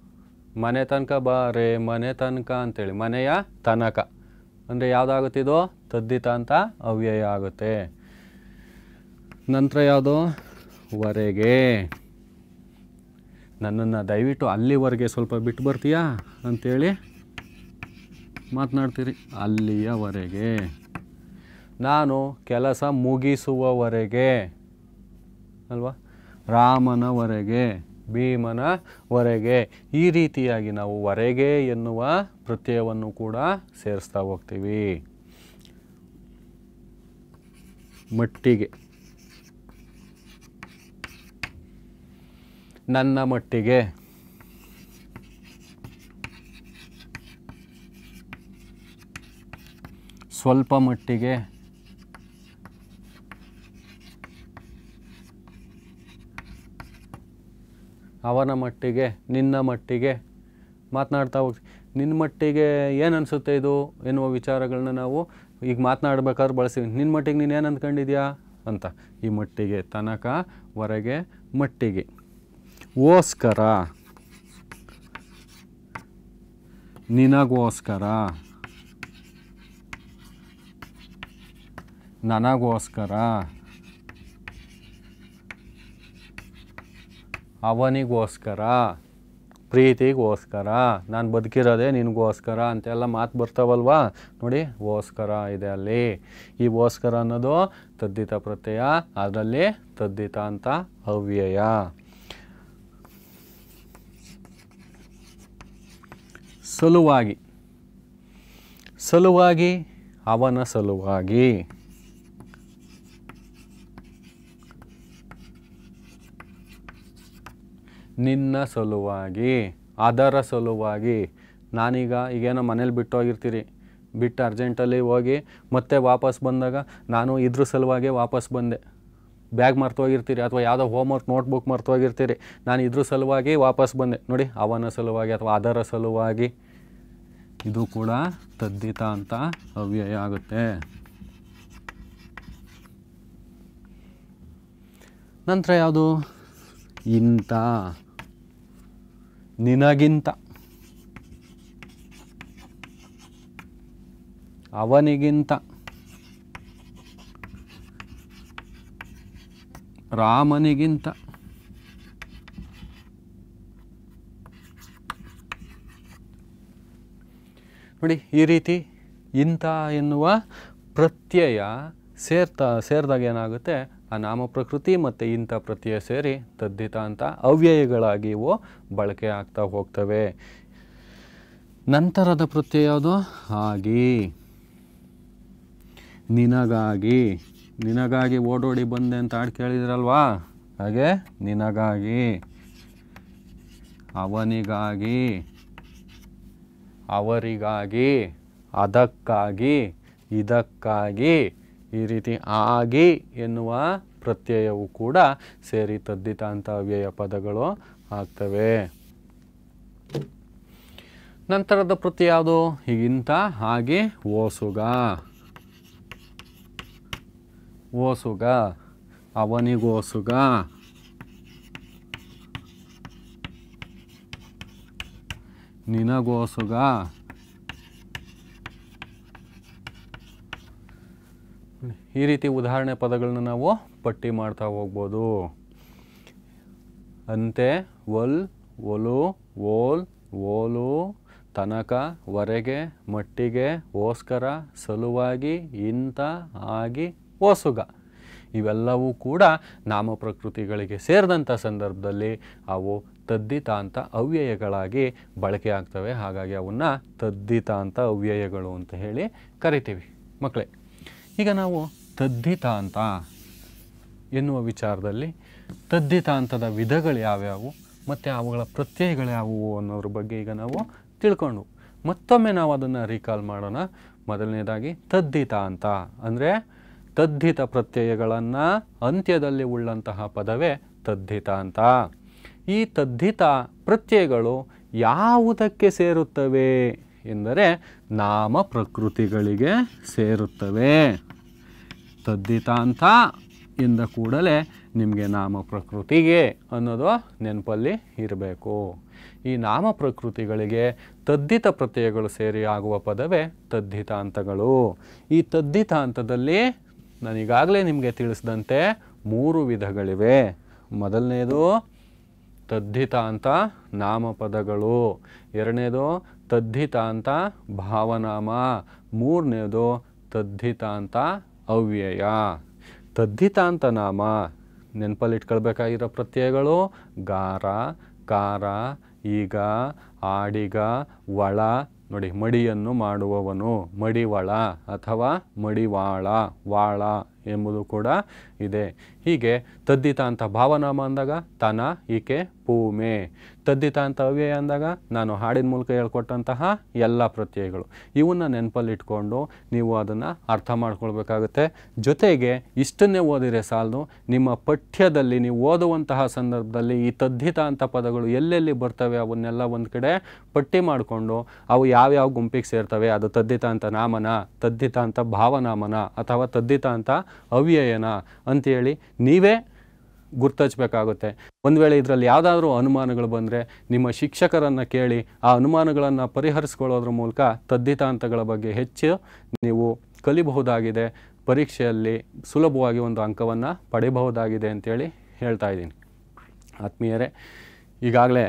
ಮನೆ ತನಕ ಬಾರೆ ಮನೆ ತನಕ ಅಂತೇಳಿ, ಮನೆಯ ತನಕ. ಅಂದರೆ ಯಾವುದಾಗುತ್ತಿದೋ? ತದ್ದಿತ ಅಂತ ಅವ್ಯಯ ಆಗುತ್ತೆ. ನಂತರ ಯಾವುದು? ವರೆಗೆ. ನನ್ನನ್ನು ದಯವಿಟ್ಟು ಅಲ್ಲಿವರೆಗೆ ಸ್ವಲ್ಪ ಬಿಟ್ಟು ಬರ್ತೀಯಾ ಅಂಥೇಳಿ ಮಾತನಾಡ್ತೀರಿ. ಅಲ್ಲಿಯವರೆಗೆ. ನಾನು ಕೆಲಸ ಮುಗಿಸುವವರೆಗೆ. ಅಲ್ವಾ? ರಾಮನವರೆಗೆ. ಭೀಮನವರೆಗೆ. ಈ ರೀತಿಯಾಗಿ ನಾವು ವರೆಗೆ ಎನ್ನುವ ಪ್ರತ್ಯಯವನ್ನು ಕೂಡ ಸೇರಿಸ್ತಾ ಹೋಗ್ತೀವಿ. ಮಟ್ಟಿಗೆ. ನನ್ನ ಮಟ್ಟಿಗೆ. ಸ್ವಲ್ಪ ಮಟ್ಟಿಗೆ. ಅವನ ಮಟ್ಟಿಗೆ, ನಿನ್ನ ಮಟ್ಟಿಗೆ ಮಾತನಾಡ್ತಾ ಹೋಗ್ತೀವಿ. ನಿನ್ನ ಮಟ್ಟಿಗೆ ಏನು ಅನಿಸುತ್ತೆ ಇದು ಎನ್ನುವ ವಿಚಾರಗಳನ್ನ ನಾವು ಈಗ ಮಾತನಾಡ್ಬೇಕಾದ್ರೆ ಬಳಸ್ತೀವಿ. ನಿನ್ನ ಮಟ್ಟಿಗೆ ನೀನು ಏನು ಅಂದ್ಕೊಂಡಿದ್ಯಾ ಅಂತ. ಈ ಮಟ್ಟಿಗೆ ತನಕ, ಹೊರಗೆ ಮಟ್ಟಿಗೆ. ಓಸ್ಕರ. ನಿನಗೋಸ್ಕರ. ನನಗೋಸ್ಕರ. ಅವನಿಗೋಸ್ಕರ, ಪ್ರೀತಿಗೋಸ್ಕರ, ನಾನು ಬದುಕಿರೋದೆ ನಿನಗೋಸ್ಕರ ಅಂತೆಲ್ಲ ಮಾತು ಬರ್ತಾವಲ್ವಾ? ನೋಡಿ, ಓಸ್ಕರ ಇದೆ ಅಲ್ಲಿ. ಈ ಓಸ್ಕರ ಅನ್ನೋದು ತದ್ದಿತ ಪ್ರತ್ಯಯ, ಅದರಲ್ಲಿ ತದ್ದಿತ ಅಂತ ಅವ್ಯಯ. ಸಲುವಾಗಿ. ಸಲುವಾಗಿ, ಅವನ ಸಲುವಾಗಿ. ನಿನ್ನ ಸಲುವಾಗಿ, ಅದರ ಸಲುವಾಗಿ. ನಾನೀಗ ಈಗೇನೋ ಮನೇಲಿ ಬಿಟ್ಟು ಹೋಗಿರ್ತೀರಿ ಬಿಟ್ಟು ಅರ್ಜೆಂಟಲ್ಲಿ ಹೋಗಿ ಮತ್ತೆ ವಾಪಸ್ ಬಂದಾಗ ನಾನು ಇದ್ರ ಸಲುವಾಗಿ ವಾಪಸ್ ಬಂದೆ. ಬ್ಯಾಗ್ ಮರ್ತೋಗಿರ್ತೀರಿ ಅಥವಾ ಯಾವುದೋ ಹೋಮ್ವರ್ಕ್ ನೋಟ್ಬುಕ್ ಮರ್ತೋಗಿರ್ತೀರಿ. ನಾನು ಇದ್ರ ಸಲುವಾಗಿ ವಾಪಸ್ ಬಂದೆ. ನೋಡಿ, ಅವನ ಸಲುವಾಗಿ ಅಥವಾ ಅದರ ಸಲುವಾಗಿ. ಇದು ಕೂಡ ತದ್ದಿತ ಅಂತ ಅವ್ಯಯ ಆಗುತ್ತೆ. ನಂತರ ಯಾವುದು? ಇಂಥ. ನಿನಗಿಂತ. ಅವನಿಗಿಂತ. ರಾಮನಿಗಿಂತ. ನೋಡಿ ಈ ರೀತಿ ಇಂಥ ಎನ್ನುವ ಪ್ರತ್ಯಯ ಸೇರ್ತಾ ಸೇರಿದಾಗ ಏನಾಗುತ್ತೆ? ಆ ನಾಮ ಪ್ರಕೃತಿ ಮತ್ತು ಇಂಥ ಪ್ರತ್ಯಯ ಸೇರಿ ತದ್ದಿತ ಅಂತ ಅವ್ಯಯಗಳಾಗಿ ಇವು ಬಳಕೆ ಆಗ್ತಾ ಹೋಗ್ತವೆ. ನಂತರದ ಪ್ರತ್ಯಯ ಯಾವುದು? ಆಗಿ ನಿನಗಾಗಿ. ನಿನಗಾಗಿ ಓಡೋಡಿ ಬಂದೆ ಅಂತ ಹಾಡು ಕೇಳಿದ್ರಲ್ವಾ? ಹಾಗೆ? ನಿನಗಾಗಿ. ಅವನಿಗಾಗಿ. ಅವರಿಗಾಗಿ. ಅದಕ್ಕಾಗಿ. ಇದಕ್ಕಾಗಿ. ಈ ರೀತಿ ಆಗಿ ಎನ್ನುವ ಪ್ರತ್ಯಯವು ಕೂಡ ಸೇರಿ ತದ್ದಿತ ಅಂತ ಅವ್ಯಯ ಪದಗಳು ಆಗ್ತವೆ. ನಂತರದ ಪ್ರತಿ ಯಾವುದು? ಹೀಗಿಂತ ಹಾಗೆ ಓಸುಗ. ಓಸುಗ. ಅವನಿಗೋಸುಗ. ನಿನಗೋಸುಗ. ಈ ರೀತಿ ಉದಾಹರಣೆ ಪದಗಳನ್ನ ನಾವು ಪಟ್ಟಿ ಮಾಡ್ತಾ ಹೋಗ್ಬೋದು. ಅಂತೆ ಒಲ್ ಒಲು ಓಲ್ ಓಲು ತನಕ, ವರೆಗೆ, ಮಟ್ಟಿಗೆ, ಓಸ್ಕರ, ಸಲುವಾಗಿ ಇಂಥ ಆಗಿ, ಓಸುಗ. ಇವೆಲ್ಲವೂ ಕೂಡ ನಾಮ ಪ್ರಕೃತಿಗಳಿಗೆ ಸೇರಿದಂಥ ಸಂದರ್ಭದಲ್ಲಿ ಅವು ತದ್ದಿತಾಂತ ಅವ್ಯಯಗಳಾಗಿ ಬಳಕೆ ಆಗ್ತವೆ. ಹಾಗಾಗಿ ಅವನ್ನ ತದ್ದಿತಾಂತ ಅವ್ಯಯಗಳು ಅಂತ ಹೇಳಿ ಕರಿತೀವಿ. ಮಕ್ಕಳೇ ಈಗ ನಾವು ತದ್ದಿತಾಂತ ಎನ್ನುವ ವಿಚಾರದಲ್ಲಿ ತದ್ದಿತಾಂತದ ವಿಧಗಳು ಯಾವ್ಯಾವು, ಮತ್ತು ಅವುಗಳ ಪ್ರತ್ಯಯಗಳು ಯಾವುವು ಅನ್ನೋದ್ರ ಬಗ್ಗೆ ಈಗ ನಾವು ತಿಳ್ಕೊಂಡು, ಮತ್ತೊಮ್ಮೆ ನಾವು ಅದನ್ನು ರೀಕಾಲ್ ಮಾಡೋಣ. ಮೊದಲನೇದಾಗಿ ತದ್ದಿತಾಂತ ಅಂದರೆ ತದ್ದಿತ ಪ್ರತ್ಯಯಗಳನ್ನು ಅಂತ್ಯದಲ್ಲಿ ಉಳ್ಳಂತಹ ಪದವೇ ತದ್ದಿತಾಂತ ಈ ತದ್ದಿತ ಪ್ರತ್ಯಯಗಳು ಯಾವುದಕ್ಕೆ ಸೇರುತ್ತವೆ ಎಂದರೆ ನಾಮ ಪ್ರಕೃತಿಗಳಿಗೆ ಸೇರುತ್ತವೆ. ತದ್ದಿತಾಂತ ಎಂದ ಕೂಡಲೇ ನಿಮಗೆ ನಾಮ ಪ್ರಕೃತಿಗೆ ಅನ್ನೋದು ನೆನಪಲ್ಲಿ ಇರಬೇಕು. ಈ ನಾಮ ಪ್ರಕೃತಿಗಳಿಗೆ ತದ್ದಿತ ಪ್ರತ್ಯಯಗಳು ಸೇರಿ ಆಗುವ ಪದವೇ ತದ್ದಿತಾಂತಗಳು. ಈ ತದ್ದಿತಾಂತದಲ್ಲಿ ನಾನೀಗಾಗಲೇ ನಿಮಗೆ ತಿಳಿಸಿದಂತೆ ಮೂರು ವಿಧಗಳಿವೆ. ಮೊದಲನೇದು ತದ್ದಿತಾಂತ ನಾಮಪದಗಳು. ಎರಡನೇದು ತದ್ದಿತಾಂತ ಭಾವನಾಮ. ಮೂರನೇದು ತದ್ದಿತಾಂತ ಅವ್ಯಯ. ತದ್ದಿತಾಂತ ನಾಮ ನೆನಪಲ್ಲಿಟ್ಕೊಳ್ಬೇಕಾಗಿರೋ ಪ್ರತ್ಯಯಗಳು ಗಾರ, ಕಾರ, ಈಗ, ಆಡಿಗ ಒಳ ನೋಡಿ, ಮಡಿಯನ್ನು ಮಾಡುವವನು, ಮಡಿವಳ ಅಥವಾ ಮಡಿವಾಳ, ವಾಳ. ಎಂಬುದು ಕೂಡ ಇದೆ. ಹೀಗೆ ತದ್ದಿತಾಂತ ಭಾವನಾಮ ಅಂದಾಗ ತನ, ಈಕೆ ಪೂಮೆ ತದ್ದಿತಾಂತ ಅವ್ಯಯ ಅಂದಾಗ ನಾನು ಹಾಡಿನ ಮೂಲಕ ಹೇಳ್ಕೊಟ್ಟಂತಹ ಎಲ್ಲ ಪ್ರತ್ಯಯಗಳು. ಇವನ್ನ ನೆನಪಲ್ಲಿಟ್ಕೊಂಡು ನೀವು ಅದನ್ನು ಅರ್ಥ ಮಾಡ್ಕೊಳ್ಬೇಕಾಗುತ್ತೆ. ಜೊತೆಗೆ ಇಷ್ಟನ್ನೇ ಓದಿದರೆ ಸಾಲದು, ನಿಮ್ಮ ಪಠ್ಯದಲ್ಲಿ ನೀವು ಓದುವಂತಹ ಸಂದರ್ಭದಲ್ಲಿ ಈ ತದ್ದಿತಾಂತ ಪದಗಳು ಎಲ್ಲೆಲ್ಲಿ ಬರ್ತವೆ ಅವನ್ನೆಲ್ಲ ಒಂದು ಕಡೆ ಪಟ್ಟಿ ಮಾಡಿಕೊಂಡು ಅವು ಯಾವ್ಯಾವ ಗುಂಪಿಗೆ ಸೇರ್ತವೆ, ಅದು ತದ್ದಿತಾಂತ ನಾಮನ ತದ್ದಿತಾಂತ ಭಾವನಾಮನ ಅಥವಾ ತದ್ದಿತಾಂತ ಅವ್ಯಯನ ಅಂತೇಳಿ ನೀವೇ ಗುರ್ತಚ್ಚಬೇಕಾಗುತ್ತೆ ಒಂದು ವೇಳೆ ಇದರಲ್ಲಿ ಯಾವುದಾದ್ರೂ ಅನುಮಾನಗಳು ಬಂದರೆ ನಿಮ್ಮ ಶಿಕ್ಷಕರನ್ನು ಕೇಳಿ ಆ ಅನುಮಾನಗಳನ್ನು ಪರಿಹರಿಸ್ಕೊಳ್ಳೋದ್ರ ಮೂಲಕ ತದ್ದಿತಾಂತಗಳ ಬಗ್ಗೆ ಹೆಚ್ಚು ನೀವು ಕಲಿಬಹುದಾಗಿದೆ. ಪರೀಕ್ಷೆಯಲ್ಲಿ ಸುಲಭವಾಗಿ ಒಂದು ಅಂಕವನ್ನು ಪಡೆಯಬಹುದಾಗಿದೆ ಅಂತೇಳಿ ಹೇಳ್ತಾ ಇದ್ದೀನಿ. ಆತ್ಮೀಯರೇ, ಈಗಾಗಲೇ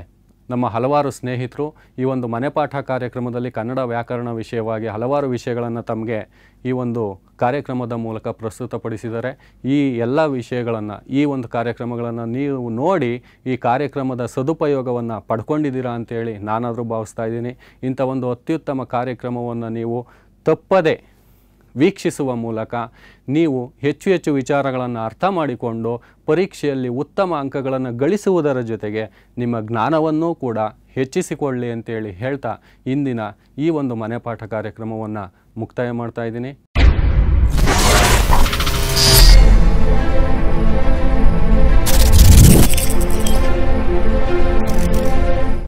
ನಮ್ಮ ಹಲವಾರು ಸ್ನೇಹಿತರು ಈ ಒಂದು ಮನೆಪಾಠ ಕಾರ್ಯಕ್ರಮದಲ್ಲಿ ಕನ್ನಡ ವ್ಯಾಕರಣ ವಿಷಯವಾಗಿ ಹಲವಾರು ವಿಷಯಗಳನ್ನು ತಮಗೆ ಈ ಒಂದು ಕಾರ್ಯಕ್ರಮದ ಮೂಲಕ ಪ್ರಸ್ತುತಪಡಿಸಿದ್ದಾರೆ. ಈ ಎಲ್ಲ ವಿಷಯಗಳನ್ನು, ಈ ಒಂದು ಕಾರ್ಯಕ್ರಮಗಳನ್ನು ನೀವು ನೋಡಿ ಈ ಕಾರ್ಯಕ್ರಮದ ಸದುಪಯೋಗವನ್ನು ಪಡ್ಕೊಂಡಿದ್ದೀರಾ ಅಂತೇಳಿ ನಾನಾದರೂ ಭಾವಿಸ್ತಾ ಇದ್ದೀನಿ. ಇಂಥ ಒಂದು ಅತ್ಯುತ್ತಮ ಕಾರ್ಯಕ್ರಮವನ್ನು ನೀವು ತಪ್ಪದೆ ವೀಕ್ಷಿಸುವ ಮೂಲಕ ನೀವು ಹೆಚ್ಚು ಹೆಚ್ಚು ವಿಚಾರಗಳನ್ನು ಅರ್ಥ ಮಾಡಿಕೊಂಡು ಪರೀಕ್ಷೆಯಲ್ಲಿ ಉತ್ತಮ ಅಂಕಗಳನ್ನು ಗಳಿಸುವುದರ ಜೊತೆಗೆ ನಿಮ್ಮ ಜ್ಞಾನವನ್ನೂ ಕೂಡ ಹೆಚ್ಚಿಸಿಕೊಳ್ಳಿ ಅಂತೇಳಿ ಹೇಳ್ತಾ ಇಂದಿನ ಈ ಒಂದು ಮನೆಪಾಠ ಕಾರ್ಯಕ್ರಮವನ್ನು ಮುಕ್ತಾಯ ಮಾಡ್ತಾ ಇದ್ದೀನಿ.